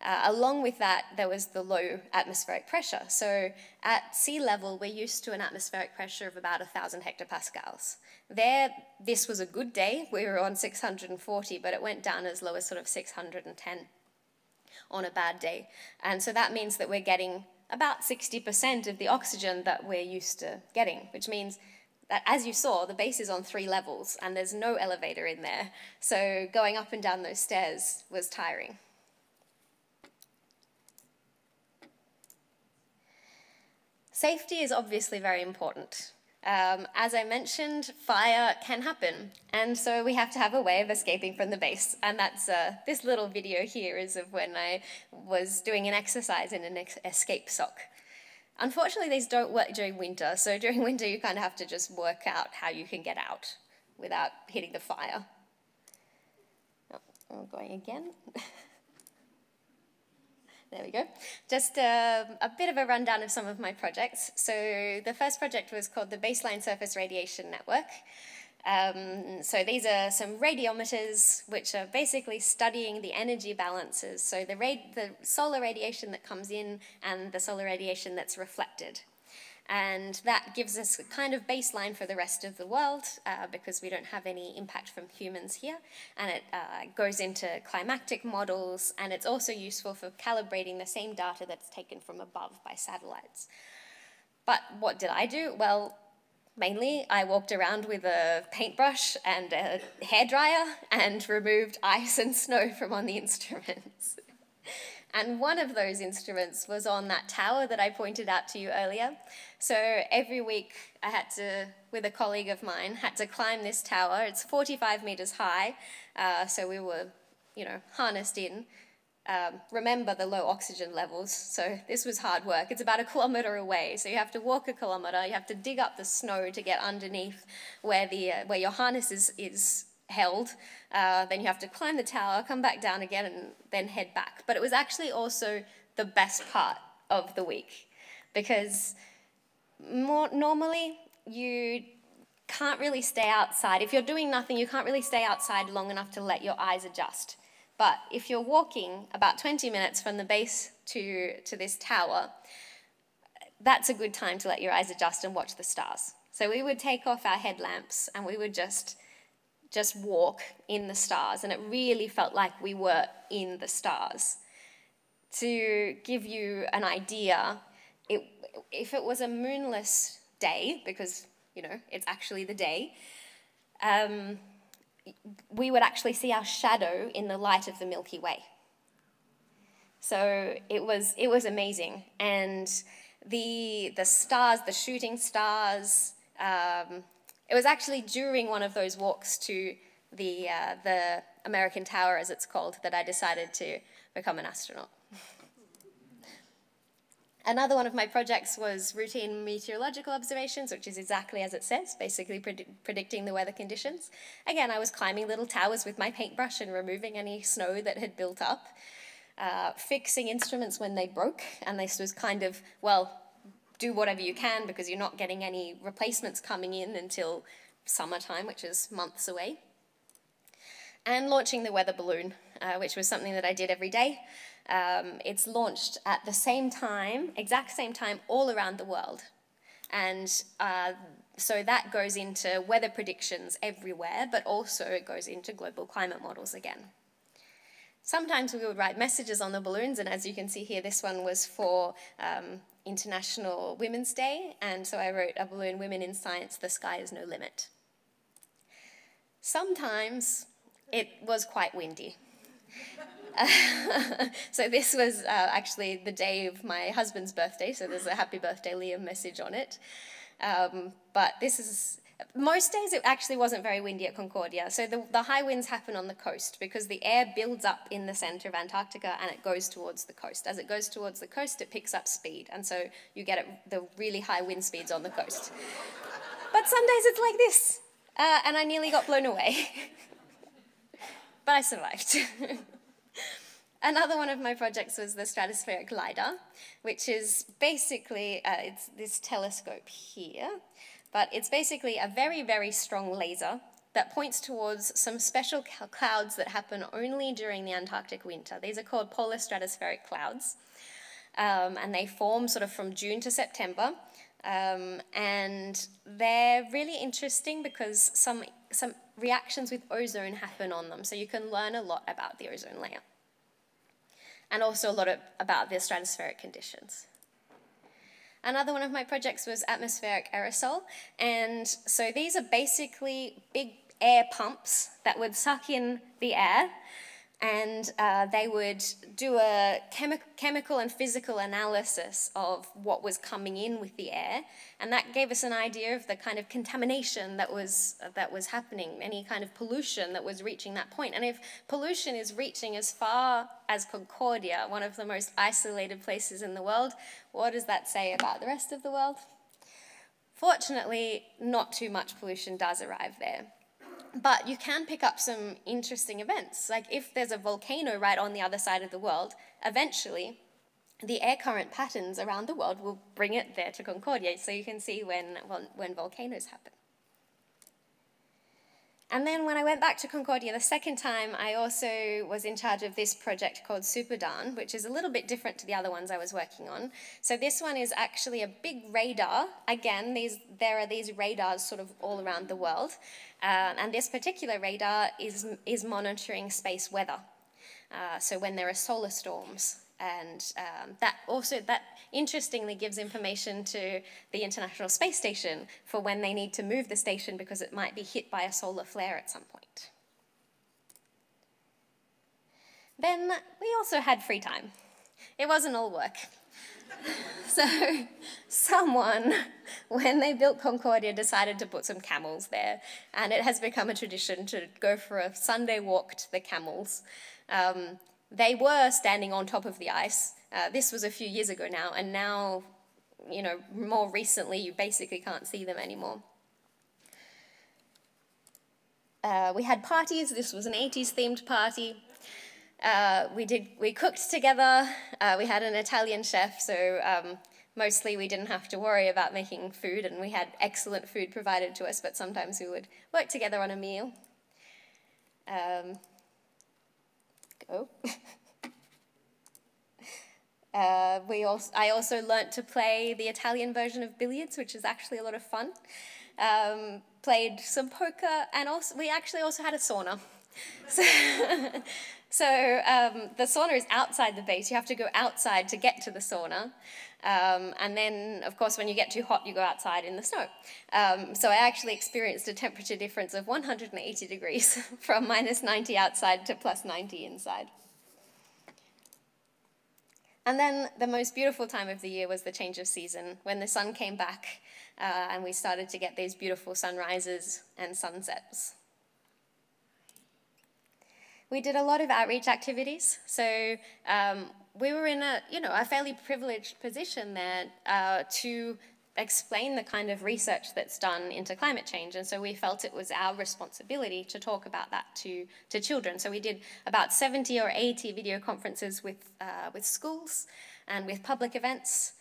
Uh, along with that, there was the low atmospheric pressure. So at sea level, we're used to an atmospheric pressure of about 1,000 hectopascals. There, this was a good day. We were on 640, but it went down as low as sort of 610 on a bad day. And so that means that we're getting about 60% of the oxygen that we're used to getting, which means that as you saw, the base is on three levels and there's no elevator in there. So going up and down those stairs was tiring. Safety is obviously very important. Um, as I mentioned, fire can happen, and so we have to have a way of escaping from the base. And that's uh, this little video here is of when I was doing an exercise in an ex escape sock. Unfortunately, these don't work during winter, so during winter you kind of have to just work out how you can get out without hitting the fire. Oh, I'm going again. There we go. Just uh, a bit of a rundown of some of my projects. So the first project was called the Baseline Surface Radiation Network. Um, so these are some radiometers which are basically studying the energy balances, so the, the solar radiation that comes in and the solar radiation that's reflected. And that gives us a kind of baseline for the rest of the world uh, because we don't have any impact from humans here. And it uh, goes into climatic models and it's also useful for calibrating the same data that's taken from above by satellites. But what did I do? Well, mainly I walked around with a paintbrush and a hairdryer and removed ice and snow from on the instruments. And one of those instruments was on that tower that I pointed out to you earlier. So every week I had to, with a colleague of mine, had to climb this tower. It's 45 meters high, uh, so we were, you know, harnessed in. Um, remember the low oxygen levels, so this was hard work. It's about a kilometer away, so you have to walk a kilometer, you have to dig up the snow to get underneath where, the, uh, where your harness is, is held. Uh, then you have to climb the tower, come back down again, and then head back. But it was actually also the best part of the week because more normally you can't really stay outside. If you're doing nothing, you can't really stay outside long enough to let your eyes adjust. But if you're walking about 20 minutes from the base to, to this tower, that's a good time to let your eyes adjust and watch the stars. So we would take off our headlamps and we would just just walk in the stars and it really felt like we were in the stars. To give you an idea, it, if it was a moonless day, because you know it's actually the day, um, we would actually see our shadow in the light of the Milky Way. So it was it was amazing, and the the stars, the shooting stars. Um, it was actually during one of those walks to the uh, the American Tower, as it's called, that I decided to become an astronaut. Another one of my projects was routine meteorological observations, which is exactly as it says, basically pred predicting the weather conditions. Again, I was climbing little towers with my paintbrush and removing any snow that had built up, uh, fixing instruments when they broke, and this was kind of, well, do whatever you can because you're not getting any replacements coming in until summertime, which is months away. And launching the weather balloon, uh, which was something that I did every day. Um, it's launched at the same time, exact same time, all around the world. And uh, so that goes into weather predictions everywhere, but also it goes into global climate models again. Sometimes we would write messages on the balloons, and as you can see here, this one was for um, International Women's Day, and so I wrote a balloon, Women in Science, the Sky is No Limit. Sometimes it was quite windy. so this was uh, actually the day of my husband's birthday, so there's a happy birthday Liam message on it. Um, but this is, most days it actually wasn't very windy at Concordia. So the, the high winds happen on the coast because the air builds up in the center of Antarctica and it goes towards the coast. As it goes towards the coast, it picks up speed. And so you get it, the really high wind speeds on the coast. but some days it's like this. Uh, and I nearly got blown away. but I survived. Another one of my projects was the stratospheric LiDAR, which is basically, uh, it's this telescope here, but it's basically a very, very strong laser that points towards some special clouds that happen only during the Antarctic winter. These are called polar stratospheric clouds, um, and they form sort of from June to September. Um, and they're really interesting because some, some reactions with ozone happen on them, so you can learn a lot about the ozone layer and also a lot of, about the stratospheric conditions. Another one of my projects was atmospheric aerosol, and so these are basically big air pumps that would suck in the air and uh, they would do a chemi chemical and physical analysis of what was coming in with the air, and that gave us an idea of the kind of contamination that was uh, that was happening, any kind of pollution that was reaching that point. And if pollution is reaching as far as Concordia, one of the most isolated places in the world, what does that say about the rest of the world? Fortunately, not too much pollution does arrive there. But you can pick up some interesting events. Like if there's a volcano right on the other side of the world, eventually the air current patterns around the world will bring it there to Concordia so you can see when, when, when volcanoes happen. And then when I went back to Concordia the second time, I also was in charge of this project called SuperDARN, which is a little bit different to the other ones I was working on. So this one is actually a big radar. Again, these, there are these radars sort of all around the world. Uh, and this particular radar is, is monitoring space weather. Uh, so when there are solar storms, and um, that also that interestingly gives information to the International Space Station for when they need to move the station because it might be hit by a solar flare at some point. Then we also had free time. It wasn't all work. so someone, when they built Concordia, decided to put some camels there, and it has become a tradition to go for a Sunday walk to the camels. Um, they were standing on top of the ice. Uh, this was a few years ago now, and now, you know, more recently, you basically can't see them anymore. Uh, we had parties. This was an 80s themed party. Uh, we did. We cooked together. Uh, we had an Italian chef, so um, mostly we didn't have to worry about making food, and we had excellent food provided to us. But sometimes we would work together on a meal. Um, go. Uh, we also, I also learnt to play the Italian version of billiards, which is actually a lot of fun. Um, played some poker, and also we actually also had a sauna. So, so um, the sauna is outside the base. You have to go outside to get to the sauna. Um, and then, of course, when you get too hot, you go outside in the snow. Um, so I actually experienced a temperature difference of 180 degrees from minus 90 outside to plus 90 inside. And then the most beautiful time of the year was the change of season, when the sun came back uh, and we started to get these beautiful sunrises and sunsets. We did a lot of outreach activities. So um, we were in a, you know, a fairly privileged position there uh, to explain the kind of research that's done into climate change. And so we felt it was our responsibility to talk about that to, to children. So we did about 70 or 80 video conferences with, uh, with schools and with public events.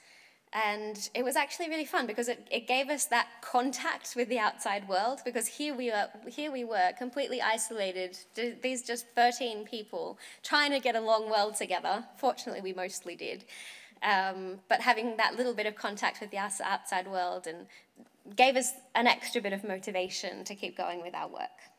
And it was actually really fun because it, it gave us that contact with the outside world because here we, were, here we were completely isolated, these just 13 people trying to get along well together. Fortunately, we mostly did. Um, but having that little bit of contact with the outside world and gave us an extra bit of motivation to keep going with our work.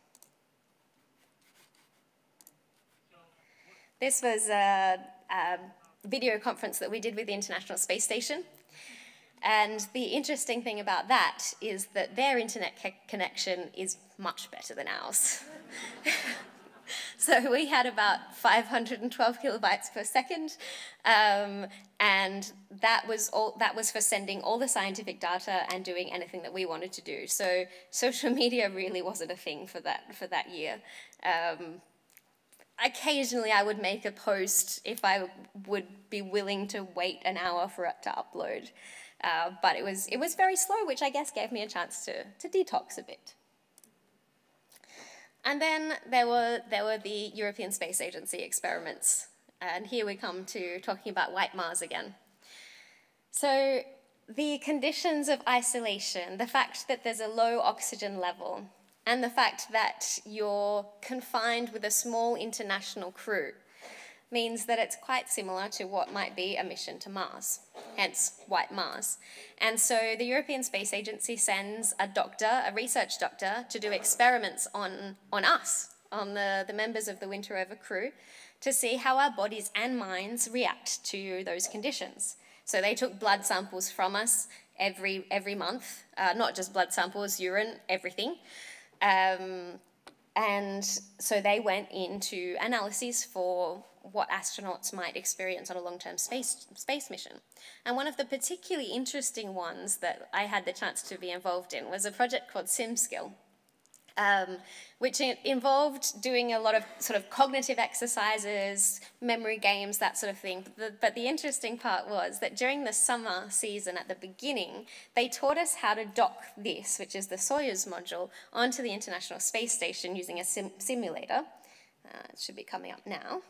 This was a, a video conference that we did with the International Space Station. And the interesting thing about that is that their internet connection is much better than ours. so we had about 512 kilobytes per second, um, and that was all. That was for sending all the scientific data and doing anything that we wanted to do. So social media really wasn't a thing for that for that year. Um, occasionally, I would make a post if I would be willing to wait an hour for it to upload. Uh, but it was, it was very slow, which I guess gave me a chance to, to detox a bit. And then there were, there were the European Space Agency experiments. And here we come to talking about white Mars again. So the conditions of isolation, the fact that there's a low oxygen level, and the fact that you're confined with a small international crew means that it's quite similar to what might be a mission to Mars, hence White Mars. And so the European Space Agency sends a doctor, a research doctor, to do experiments on, on us, on the, the members of the winter over crew, to see how our bodies and minds react to those conditions. So they took blood samples from us every, every month, uh, not just blood samples, urine, everything. Um, and so they went into analyses for what astronauts might experience on a long-term space, space mission. And one of the particularly interesting ones that I had the chance to be involved in was a project called SimSkill, um, which involved doing a lot of sort of cognitive exercises, memory games, that sort of thing. But the, but the, interesting part was that during the summer season at the beginning, they taught us how to dock this, which is the Soyuz module, onto the International Space Station using a sim simulator. Uh, it should be coming up now.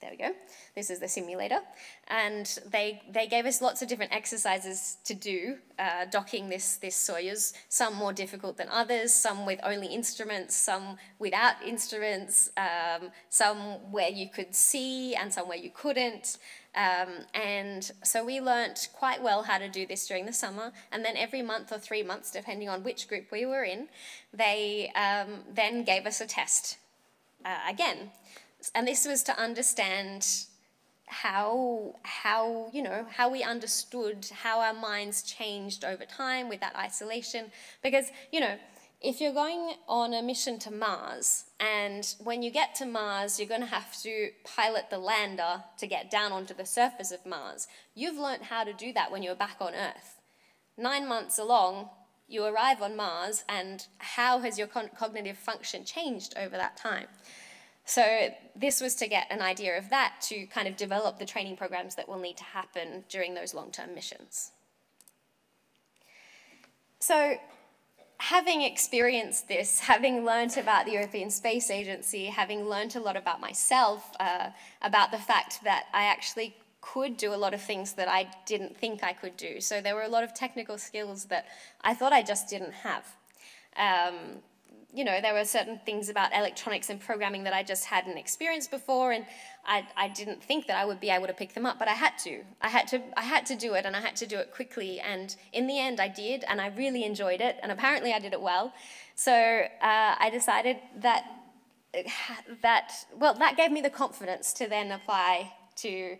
There we go. This is the simulator. And they, they gave us lots of different exercises to do, uh, docking this, this Soyuz, some more difficult than others, some with only instruments, some without instruments, um, some where you could see and some where you couldn't. Um, and so we learnt quite well how to do this during the summer. And then every month or three months, depending on which group we were in, they um, then gave us a test uh, again and this was to understand how how you know how we understood how our minds changed over time with that isolation. Because you know if you're going on a mission to Mars and when you get to Mars you're going to have to pilot the lander to get down onto the surface of Mars. You've learned how to do that when you're back on earth. 9 months along you arrive on Mars and how has your cognitive function changed over that time so this was to get an idea of that to kind of develop the training programs that will need to happen during those long-term missions. So having experienced this, having learned about the European Space Agency, having learned a lot about myself, uh, about the fact that I actually could do a lot of things that I didn't think I could do. So there were a lot of technical skills that I thought I just didn't have. Um, you know, there were certain things about electronics and programming that I just hadn't experienced before, and I, I didn't think that I would be able to pick them up, but I had to. I had to. I had to do it, and I had to do it quickly. And in the end, I did, and I really enjoyed it. And apparently, I did it well. So uh, I decided that that well, that gave me the confidence to then apply to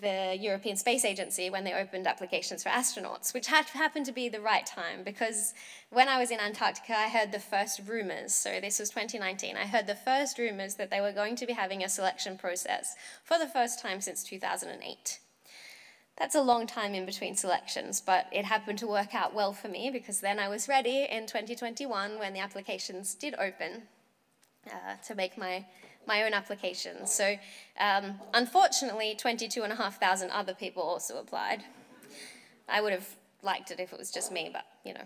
the European Space Agency when they opened applications for astronauts, which had happened to be the right time because when I was in Antarctica, I heard the first rumors. So this was 2019. I heard the first rumors that they were going to be having a selection process for the first time since 2008. That's a long time in between selections, but it happened to work out well for me because then I was ready in 2021 when the applications did open uh, to make my my own application. So um, unfortunately, 22,500 other people also applied. I would have liked it if it was just me, but you know.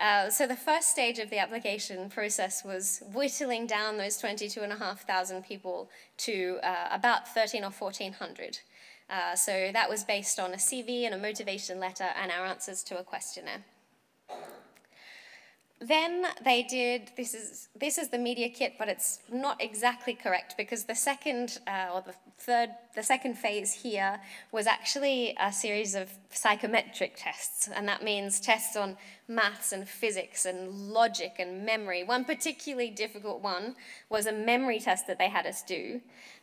Uh, so the first stage of the application process was whittling down those 22,500 people to uh, about 13 or 1,400. Uh, so that was based on a CV and a motivation letter and our answers to a questionnaire. Then they did, this is, this is the media kit, but it's not exactly correct because the second, uh, or the third, the second phase here was actually a series of psychometric tests. And that means tests on maths and physics and logic and memory. One particularly difficult one was a memory test that they had us do.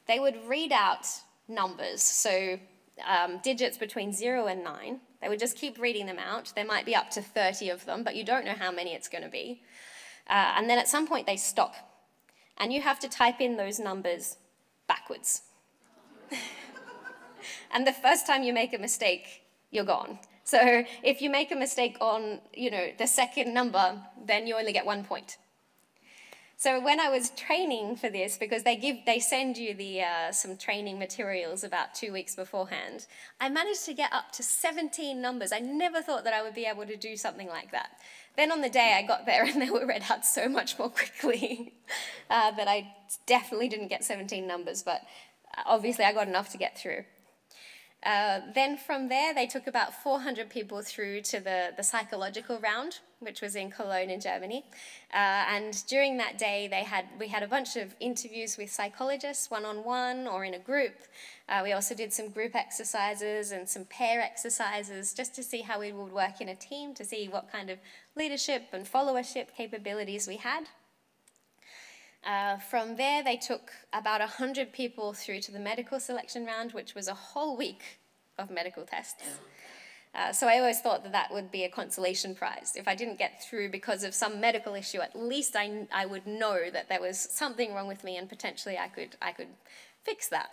They would read out numbers, so um, digits between zero and nine, they would just keep reading them out. There might be up to 30 of them, but you don't know how many it's going to be. Uh, and then at some point they stop. And you have to type in those numbers backwards. and the first time you make a mistake, you're gone. So if you make a mistake on, you know, the second number, then you only get one point. So when I was training for this, because they give, they send you the uh, some training materials about two weeks beforehand, I managed to get up to 17 numbers. I never thought that I would be able to do something like that. Then on the day I got there and they were read out so much more quickly uh, that I definitely didn't get 17 numbers, but obviously I got enough to get through. Uh, then from there, they took about 400 people through to the, the psychological round, which was in Cologne in Germany. Uh, and during that day, they had, we had a bunch of interviews with psychologists, one-on-one or in a group. Uh, we also did some group exercises and some pair exercises just to see how we would work in a team, to see what kind of leadership and followership capabilities we had. Uh, from there, they took about 100 people through to the medical selection round, which was a whole week of medical tests. Uh, so I always thought that that would be a consolation prize. If I didn't get through because of some medical issue, at least I, I would know that there was something wrong with me and potentially I could, I could fix that.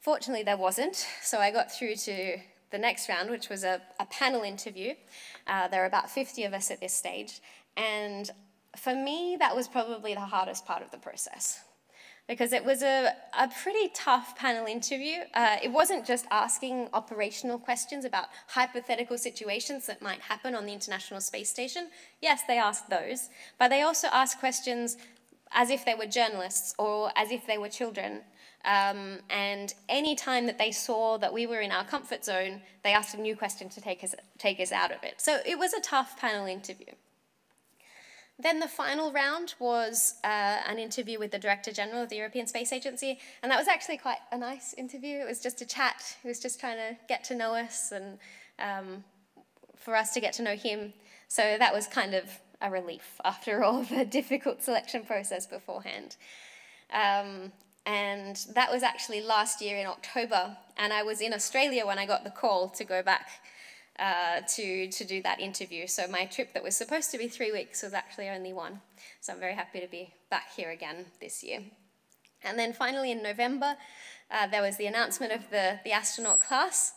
Fortunately, there wasn't, so I got through to the next round, which was a, a panel interview. Uh, there are about 50 of us at this stage, and for me, that was probably the hardest part of the process because it was a, a pretty tough panel interview. Uh, it wasn't just asking operational questions about hypothetical situations that might happen on the International Space Station. Yes, they asked those, but they also asked questions as if they were journalists or as if they were children. Um, and any time that they saw that we were in our comfort zone, they asked a new question to take us, take us out of it. So it was a tough panel interview. Then the final round was uh, an interview with the Director General of the European Space Agency, and that was actually quite a nice interview. It was just a chat. He was just trying to get to know us and um, for us to get to know him. So that was kind of a relief after all the difficult selection process beforehand. Um, and that was actually last year in October, and I was in Australia when I got the call to go back uh, to, to do that interview. So my trip that was supposed to be three weeks was actually only one. So I'm very happy to be back here again this year. And then finally in November, uh, there was the announcement of the, the astronaut class.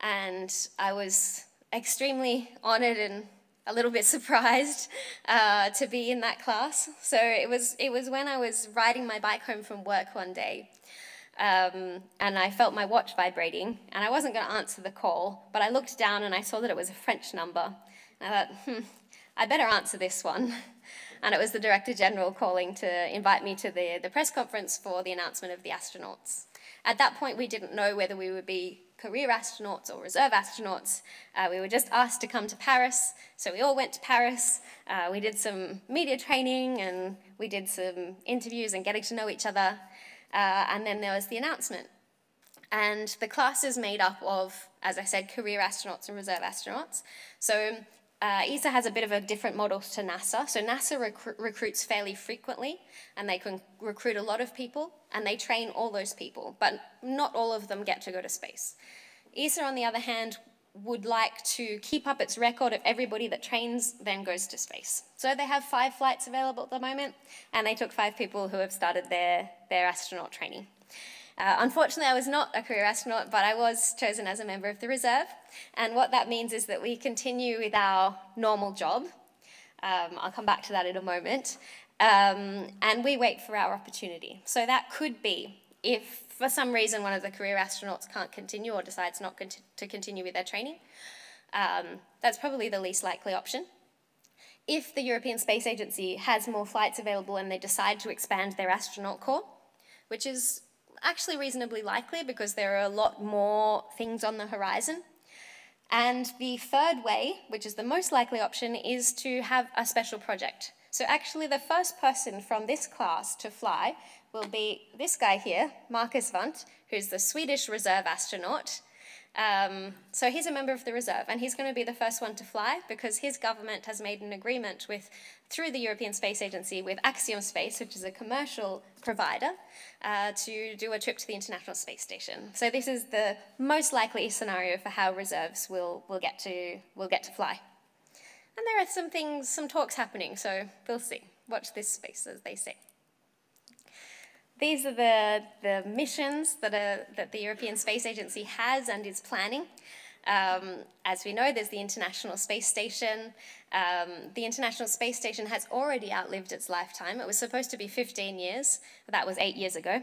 And I was extremely honored and a little bit surprised uh, to be in that class. So it was, it was when I was riding my bike home from work one day um, and I felt my watch vibrating, and I wasn't going to answer the call, but I looked down and I saw that it was a French number. And I thought, hmm, I better answer this one. And it was the Director General calling to invite me to the, the press conference for the announcement of the astronauts. At that point, we didn't know whether we would be career astronauts or reserve astronauts. Uh, we were just asked to come to Paris, so we all went to Paris. Uh, we did some media training and we did some interviews and getting to know each other. Uh, and then there was the announcement. And the class is made up of, as I said, career astronauts and reserve astronauts. So uh, ESA has a bit of a different model to NASA. So NASA recru recruits fairly frequently, and they can recruit a lot of people, and they train all those people, but not all of them get to go to space. ESA, on the other hand, would like to keep up its record of everybody that trains then goes to space. So they have five flights available at the moment, and they took five people who have started their, their astronaut training. Uh, unfortunately, I was not a career astronaut, but I was chosen as a member of the reserve. And what that means is that we continue with our normal job. Um, I'll come back to that in a moment. Um, and we wait for our opportunity. So that could be if for some reason one of the career astronauts can't continue or decides not conti to continue with their training. Um, that's probably the least likely option. If the European Space Agency has more flights available and they decide to expand their astronaut corps, which is actually reasonably likely because there are a lot more things on the horizon. And the third way, which is the most likely option, is to have a special project. So actually the first person from this class to fly will be this guy here, Marcus Wandt, who's the Swedish reserve astronaut. Um, so he's a member of the reserve, and he's going to be the first one to fly because his government has made an agreement with, through the European Space Agency, with Axiom Space, which is a commercial provider, uh, to do a trip to the International Space Station. So this is the most likely scenario for how reserves will, will, get, to, will get to fly. And there are some things, some talks happening, so we'll see. Watch this space, as they say. These are the, the missions that, are, that the European Space Agency has and is planning. Um, as we know, there's the International Space Station. Um, the International Space Station has already outlived its lifetime. It was supposed to be 15 years, that was eight years ago.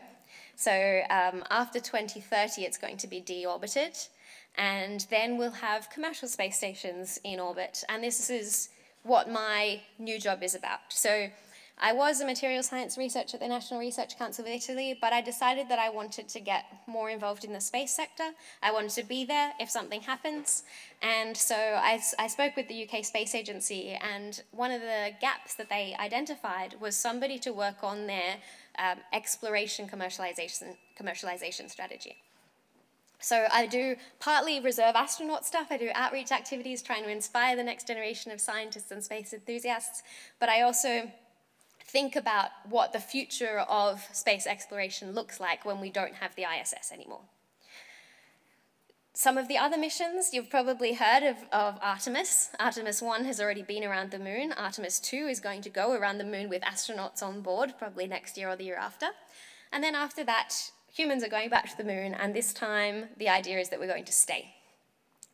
So um, after 2030, it's going to be deorbited, and then we'll have commercial space stations in orbit. And this is what my new job is about. So I was a material science researcher at the National Research Council of Italy, but I decided that I wanted to get more involved in the space sector. I wanted to be there if something happens. And so I, I spoke with the UK Space Agency, and one of the gaps that they identified was somebody to work on their um, exploration commercialization, commercialization strategy. So I do partly reserve astronaut stuff, I do outreach activities trying to inspire the next generation of scientists and space enthusiasts, but I also think about what the future of space exploration looks like when we don't have the ISS anymore. Some of the other missions, you've probably heard of, of, Artemis. Artemis 1 has already been around the moon. Artemis 2 is going to go around the moon with astronauts on board, probably next year or the year after. And then after that, humans are going back to the moon, and this time the idea is that we're going to stay.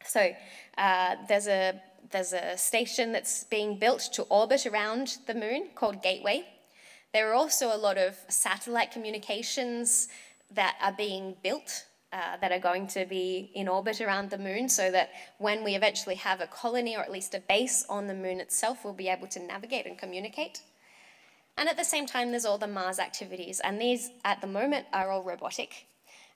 So uh, there's a there's a station that's being built to orbit around the moon called Gateway. There are also a lot of satellite communications that are being built uh, that are going to be in orbit around the moon so that when we eventually have a colony or at least a base on the moon itself, we'll be able to navigate and communicate. And at the same time, there's all the Mars activities, and these at the moment are all robotic.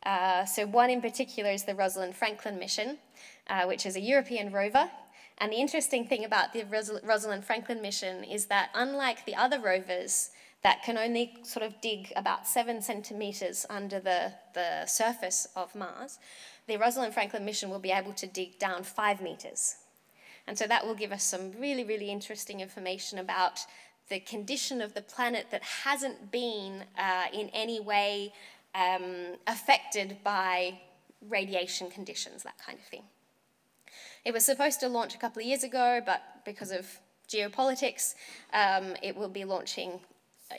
Uh, so one in particular is the Rosalind Franklin mission, uh, which is a European rover and the interesting thing about the Rosalind Franklin mission is that unlike the other rovers that can only sort of dig about seven centimeters under the, the surface of Mars, the Rosalind Franklin mission will be able to dig down five meters. And so that will give us some really, really interesting information about the condition of the planet that hasn't been uh, in any way um, affected by radiation conditions, that kind of thing. It was supposed to launch a couple of years ago, but because of geopolitics, um, it will be launching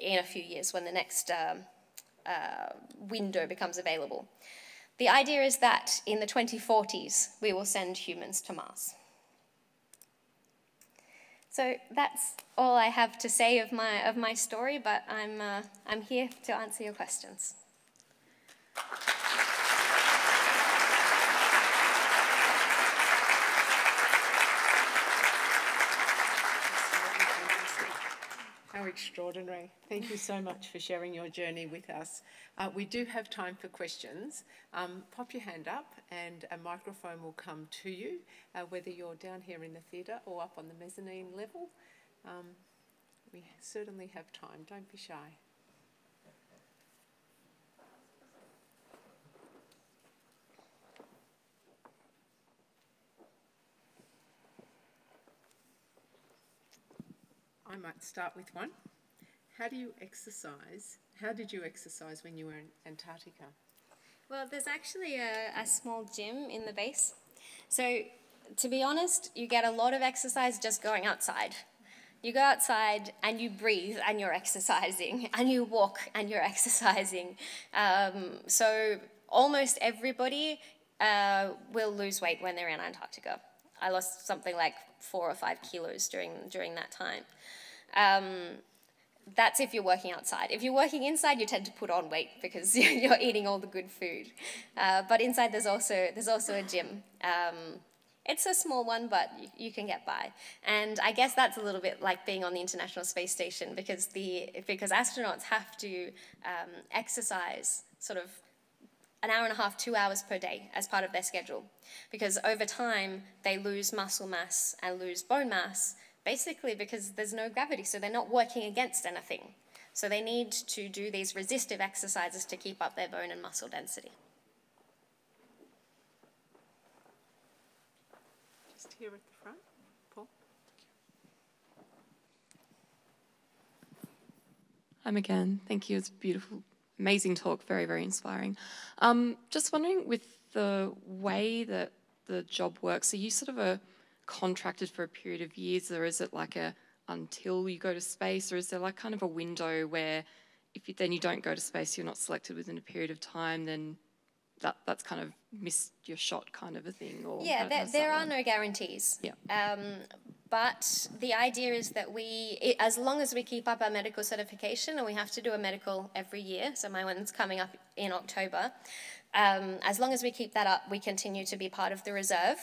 in a few years when the next um, uh, window becomes available. The idea is that in the 2040s, we will send humans to Mars. So that's all I have to say of my, of my story, but I'm, uh, I'm here to answer your questions. we extraordinary. Thank you so much for sharing your journey with us. Uh, we do have time for questions. Um, pop your hand up and a microphone will come to you, uh, whether you're down here in the theatre or up on the mezzanine level. Um, we certainly have time. Don't be shy. I might start with one. How do you exercise? How did you exercise when you were in Antarctica? Well, there's actually a, a small gym in the base. So, to be honest, you get a lot of exercise just going outside. You go outside and you breathe and you're exercising, and you walk and you're exercising. Um, so, almost everybody uh, will lose weight when they're in Antarctica. I lost something like four or five kilos during during that time. Um, that's if you're working outside. If you're working inside, you tend to put on weight because you're eating all the good food. Uh, but inside, there's also there's also a gym. Um, it's a small one, but you, you, can get by. And I guess that's a little bit like being on the International Space Station because the because astronauts have to um, exercise sort of an hour and a half, two hours per day as part of their schedule. Because over time, they lose muscle mass and lose bone mass, basically because there's no gravity, so they're not working against anything. So they need to do these resistive exercises to keep up their bone and muscle density. Just here at the front, Paul. I'm again. Thank you. It's beautiful, amazing talk. Very, very inspiring. Um, just wondering, with the way that the job works, are you sort of a contracted for a period of years, or is it like a until you go to space, or is there like kind of a window where if you, then you don't go to space, you're not selected within a period of time, then that that's kind of missed your shot, kind of a thing? Or yeah, there, there are no guarantees. Yeah. Um, but the idea is that we, it, as long as we keep up our medical certification, and we have to do a medical every year, so my one's coming up in October. Um, as long as we keep that up, we continue to be part of the reserve.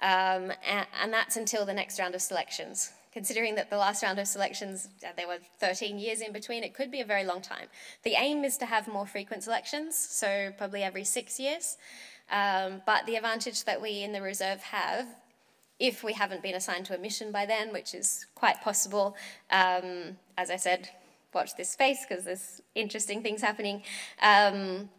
Um, and, and, that's until the next round of selections. Considering that the last round of selections, uh, there were 13 years in between, it could be a very long time. The aim is to have more frequent selections, so probably every six years. Um, but the advantage that we in the reserve have, if we haven't been assigned to a mission by then, which is quite possible, um, as I said, watch this space because there's interesting things happening. Um,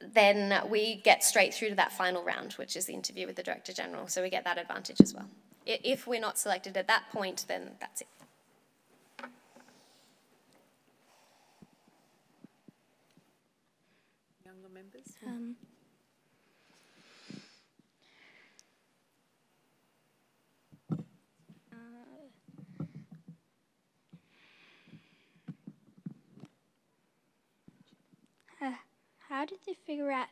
then we get straight through to that final round, which is the interview with the Director General. So we get that advantage as well. If we're not selected at that point, then that's it. Younger members? Um, how did they figure out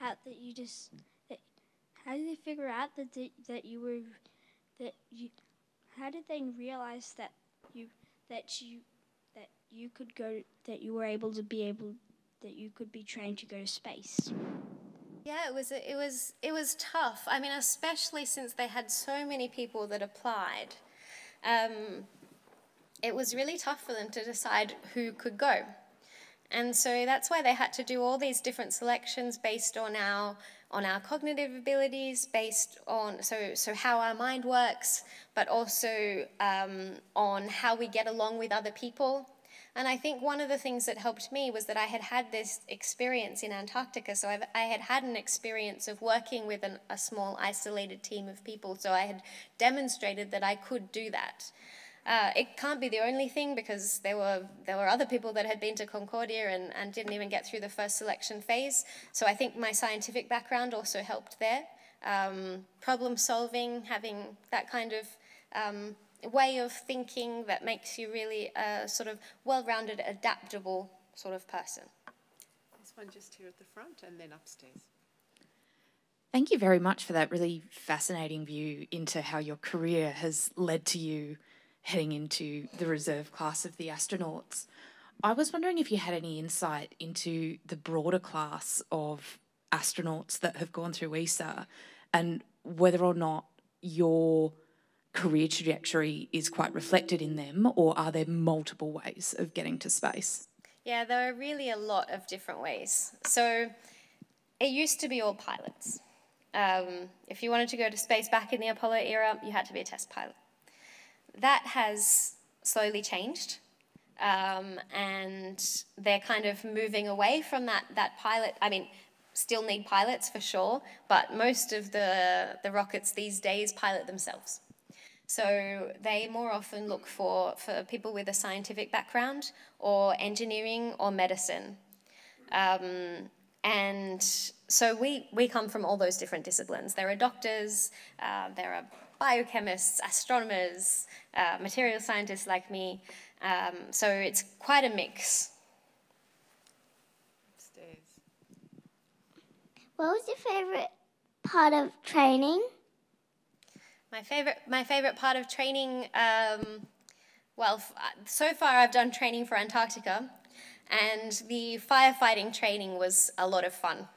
out that you just that how did they figure out that that you were that you how did they realize that you that you that you could go that you were able to be able that you could be trained to go to space? Yeah it was it was it was tough. I mean especially since they had so many people that applied um, it was really tough for them to decide who could go and so that's why they had to do all these different selections based on our on our cognitive abilities, based on so so how our mind works, but also um, on how we get along with other people. And I think one of the things that helped me was that I had had this experience in Antarctica. So I've, I had had an experience of working with an, a small isolated team of people. So I had demonstrated that I could do that. Uh, it can't be the only thing because there were there were other people that had been to Concordia and, and didn't even get through the first selection phase. So I think my scientific background also helped there. Um, problem solving, having that kind of um, way of thinking that makes you really a sort of well-rounded, adaptable sort of person. This one just here at the front and then upstairs. Thank you very much for that really fascinating view into how your career has led to you heading into the reserve class of the astronauts. I was wondering if you had any insight into the broader class of astronauts that have gone through ESA and whether or not your career trajectory is quite reflected in them, or are there multiple ways of getting to space? Yeah, there are really a lot of different ways. So it used to be all pilots. Um, if you wanted to go to space back in the Apollo era, you had to be a test pilot. That has slowly changed. Um, and they're kind of moving away from that, that pilot. I mean, still need pilots for sure, but most of the, the rockets these days pilot themselves. So they more often look for, for people with a scientific background or engineering or medicine. Um, and so we, we come from all those different disciplines. There are doctors, uh, there are biochemists, astronomers, uh, material scientists like me. Um, so it's quite a mix. What was your favourite part of training? My favorite, my favorite part of training, um, well, so far I've done training for Antarctica, and the firefighting training was a lot of fun.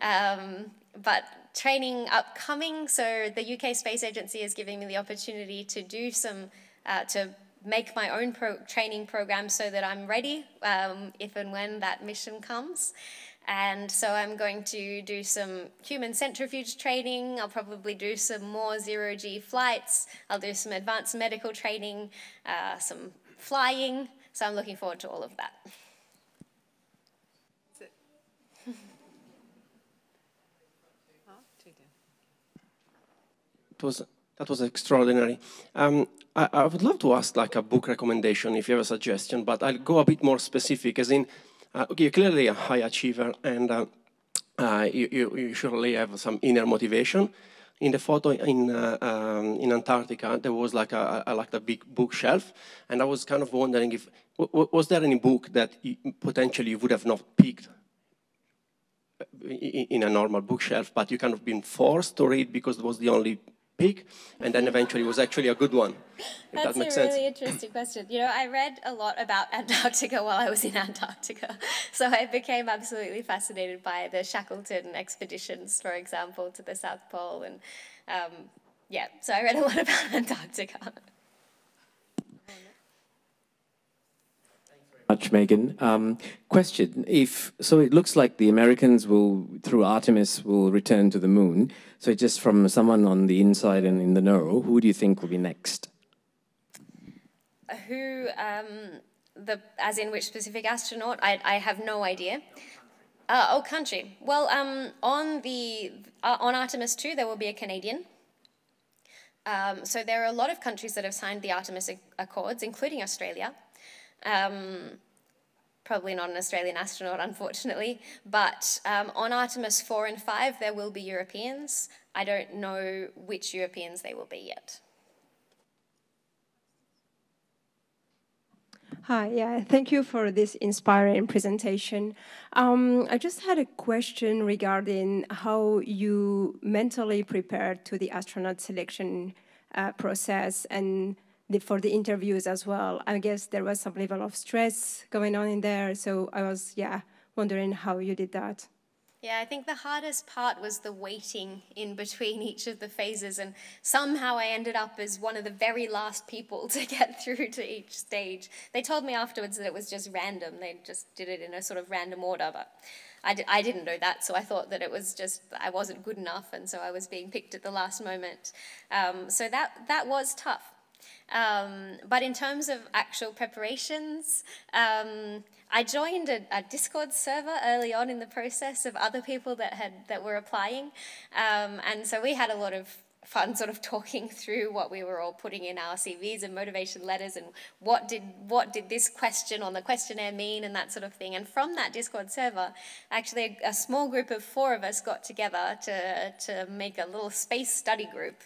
Um, but training upcoming, so the UK Space Agency is giving me the opportunity to do some, uh, to make my own pro training program so that I'm ready um, if and when that mission comes. And so I'm going to do some human centrifuge training. I'll probably do some more zero G flights. I'll do some advanced medical training, uh, some flying. So I'm looking forward to all of that. It was that was extraordinary. Um, I, I, would love to ask like a book recommendation if you have a suggestion, but I'll go a bit more specific, as in, uh, you're clearly a high achiever, and uh, uh, you, you, you, surely have some inner motivation. In the photo in uh, um, in Antarctica, there was like a, a, like a big bookshelf, and I was kind of wondering if was there any book that you, potentially you would have not picked uh, in a normal bookshelf, but you kind of been forced to read because it was the only peak, and then eventually was actually a good one. That's that makes a really sense. interesting question. You know, I read a lot about Antarctica while I was in Antarctica, so I became absolutely fascinated by the Shackleton expeditions, for example, to the South Pole, and um, yeah, so I read a lot about Antarctica. Much, Meganne. Um, question: If so, it looks like the Americans will, through Artemis, will return to the moon. So, just from someone on the inside and in the know, who do you think will be next? Who, um, the as in which specific astronaut? I I have no idea. Uh, oh, country. Well, um, on the uh, on Artemis two, there will be a Canadian. Um, so there are a lot of countries that have signed the Artemis Accords, including Australia. Um, probably not an Australian astronaut, unfortunately, but um, on Artemis 4 and 5, there will be Europeans. I don't know which Europeans they will be yet. Hi, yeah, thank you for this inspiring presentation. Um, I just had a question regarding how you mentally prepared to the astronaut selection uh, process and the, for the interviews as well. I guess there was some level of stress going on in there. So I was, yeah, wondering how you did that. Yeah, I think the hardest part was the waiting in between each of the phases, and somehow I ended up as one of the very last people to get through to each stage. They told me afterwards that it was just random, they just did it in a sort of random order, but I d- I didn't know that, so I thought that it was just I wasn't good enough, and so I was being picked at the last moment. Um, so that, that was tough. Um, but in terms of actual preparations, um, I joined a, a, Discord server early on in the process of other people that had that were applying, um, and so we had a lot of fun sort of talking through what we were all putting in our CVs and motivation letters and what did what did this question on the questionnaire mean and that sort of thing. And from that Discord server, actually a, a small group of four of us got together to to make a little space study group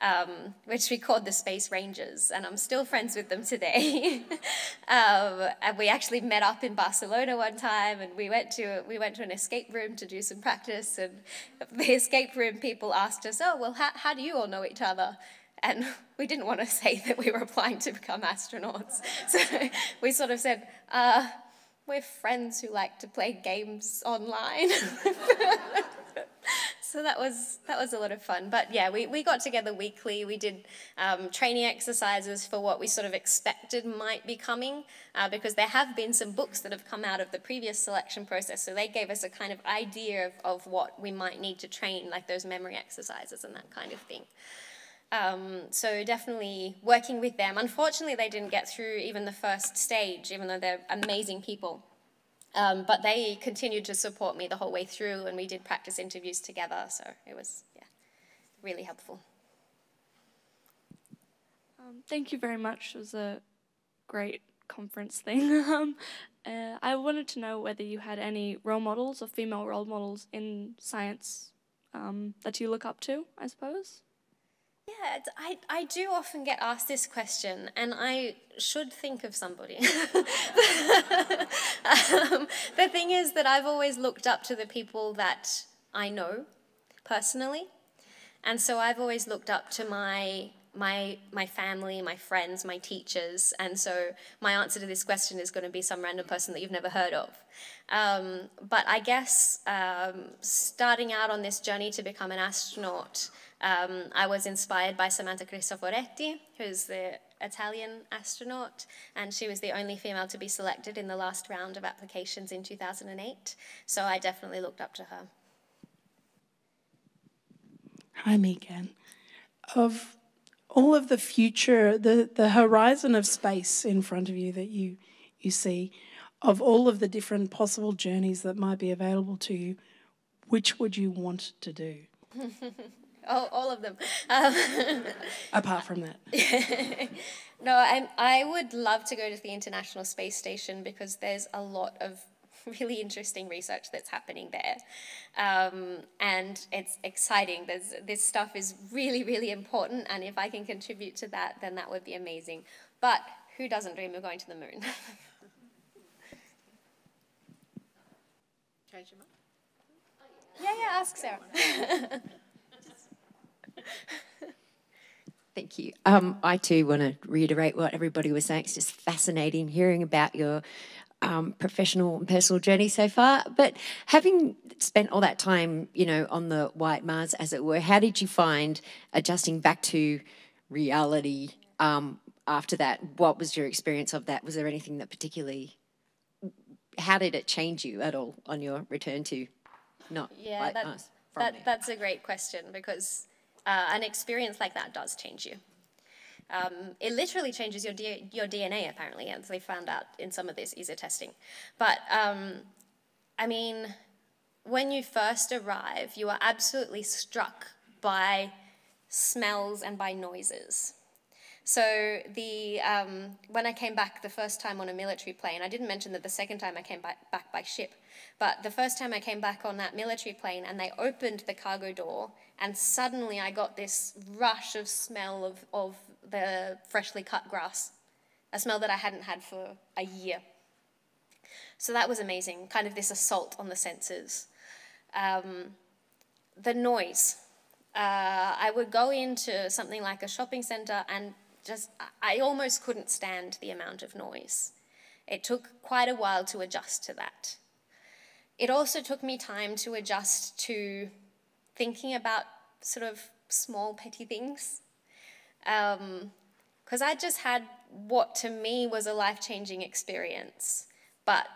um, which we called the Space Rangers, and I'm still friends with them today. um, and we actually met up in Barcelona one time, and we went to we went to an escape room to do some practice. And the escape room people asked us, "Oh, well, how, how do you all know each other?" And we didn't want to say that we were applying to become astronauts, so we sort of said, uh, we're friends who like to play games online. so that was that was a lot of fun. But yeah, we, we got together weekly. We did um, training exercises for what we sort of expected might be coming, uh, because there have been some books that have come out of the previous selection process. So they gave us a kind of idea of, of what we might need to train, like those memory exercises and that kind of thing. Um, so definitely working with them. Unfortunately, they didn't get through even the first stage, even though they're amazing people. Um, but they continued to support me the whole way through, and we did practice interviews together. So it was, yeah, really helpful. Um, thank you very much. It was a great conference thing. um, uh, I wanted to know whether you had any role models or female role models in science um, that you look up to, I suppose. Yeah, I, I do often get asked this question, and I should think of somebody. um, the thing is that I've always looked up to the people that I know personally, and so I've always looked up to my my my family, my friends, my teachers, and so my answer to this question is going to be some random person that you've never heard of. Um, but I guess um, starting out on this journey to become an astronaut. Um, I was inspired by Samantha Cristoforetti, who's the Italian astronaut, and she was the only female to be selected in the last round of applications in 2008. So I definitely looked up to her. Hi, Meganne. Of all of the future, the, the horizon of space in front of you that you, you see, of all of the different possible journeys that might be available to you, which would you want to do? all, all of them. Um, Apart from that. no, I, I would love to go to the International Space Station because there's a lot of really interesting research that's happening there. Um, and it's exciting. There's, this stuff is really, really important. And if I can contribute to that, then that would be amazing. But who doesn't dream of going to the moon? Change your mind? Yeah, yeah, ask Sarah. Thank you. Um, I too want to reiterate what everybody was saying. It's just fascinating hearing about your um, professional and personal journey so far. But having spent all that time, you know, on the white Mars, as it were, how did you find adjusting back to reality um, after that? What was your experience of that? Was there anything that particularly, how did it change you at all on your return to not yeah, white that, Mars? That, that's a great question because uh, an experience like that does change you. Um, it literally changes your, D your DNA, apparently, as they found out in some of this ESA testing. But, um, I mean, when you first arrive, you are absolutely struck by smells and by noises. So the um, when I came back the first time on a military plane, I didn't mention that the second time I came back, back by ship, but the first time I came back on that military plane and they opened the cargo door and suddenly I got this rush of smell of, of the freshly cut grass, a smell that I hadn't had for a year. So that was amazing, kind of this assault on the senses. Um, the noise. Uh, I would go into something like a shopping center and just, I almost couldn't stand the amount of noise. It took quite a while to adjust to that. It also took me time to adjust to thinking about sort of small, petty things. Because um, I just had what to me was a life changing experience, but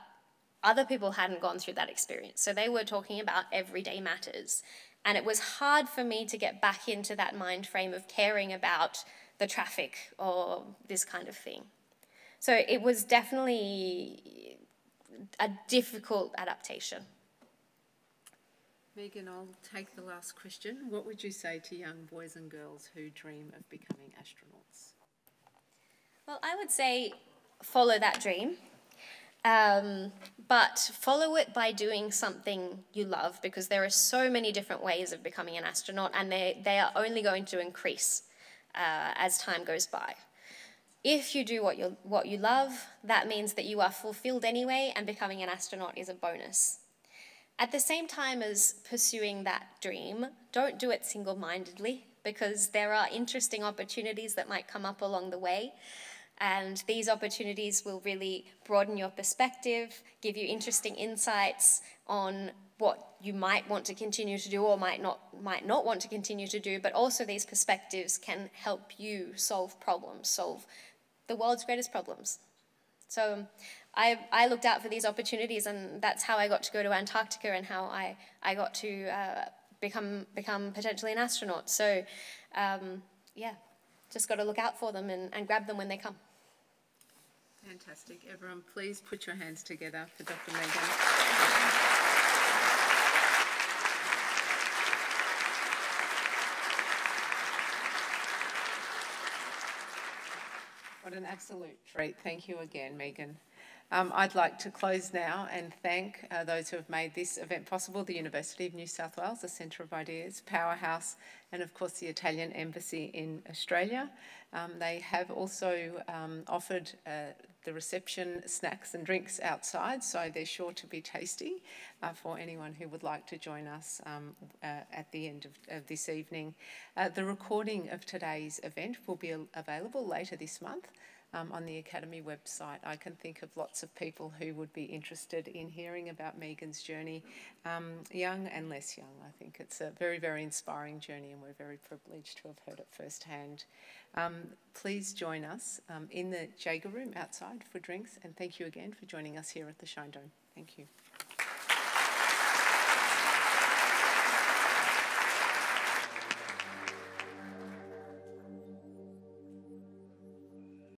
other people hadn't gone through that experience. So they were talking about everyday matters. And it was hard for me to get back into that mind frame of caring about the traffic or this kind of thing. So it was definitely a difficult adaptation. Meganne, I'll take the last question. What would you say to young boys and girls who dream of becoming astronauts? Well, I would say follow that dream, um, but follow it by doing something you love because there are so many different ways of becoming an astronaut and they, they are only going to increase uh, as time goes by. If you do what you, what you love, that means that you are fulfilled anyway and becoming an astronaut is a bonus. At the same time as pursuing that dream, don't do it single mindedly because there are interesting opportunities that might come up along the way. And these opportunities will really broaden your perspective, give you interesting insights on what you might want to continue to do or might not might not want to continue to do, but also these perspectives can help you solve problems, solve the world's greatest problems. So I, I looked out for these opportunities and that's how I got to go to Antarctica and how I, I got to uh, become, become potentially an astronaut. So um, yeah, just got to look out for them and, and grab them when they come. Fantastic. Everyone, please put your hands together for Dr. Meganne. What an absolute treat. Thank you again, Meganne. Um, I'd like to close now and thank uh, those who have made this event possible, the University of New South Wales, the Centre of Ideas, Powerhouse, and of course the Italian Embassy in Australia. Um, they have also um, offered uh, the reception snacks and drinks outside, so they're sure to be tasty uh, for anyone who would like to join us um, uh, at the end of, of this evening. Uh, the recording of today's event will be available later this month um, on the Academy website. I can think of lots of people who would be interested in hearing about Meganne's journey, um, young and less young. I think it's a very, very inspiring journey, and we're very privileged to have heard it firsthand. Um, please join us um, in the Jaeger room outside for drinks, and thank you again for joining us here at the Shine Dome. Thank you.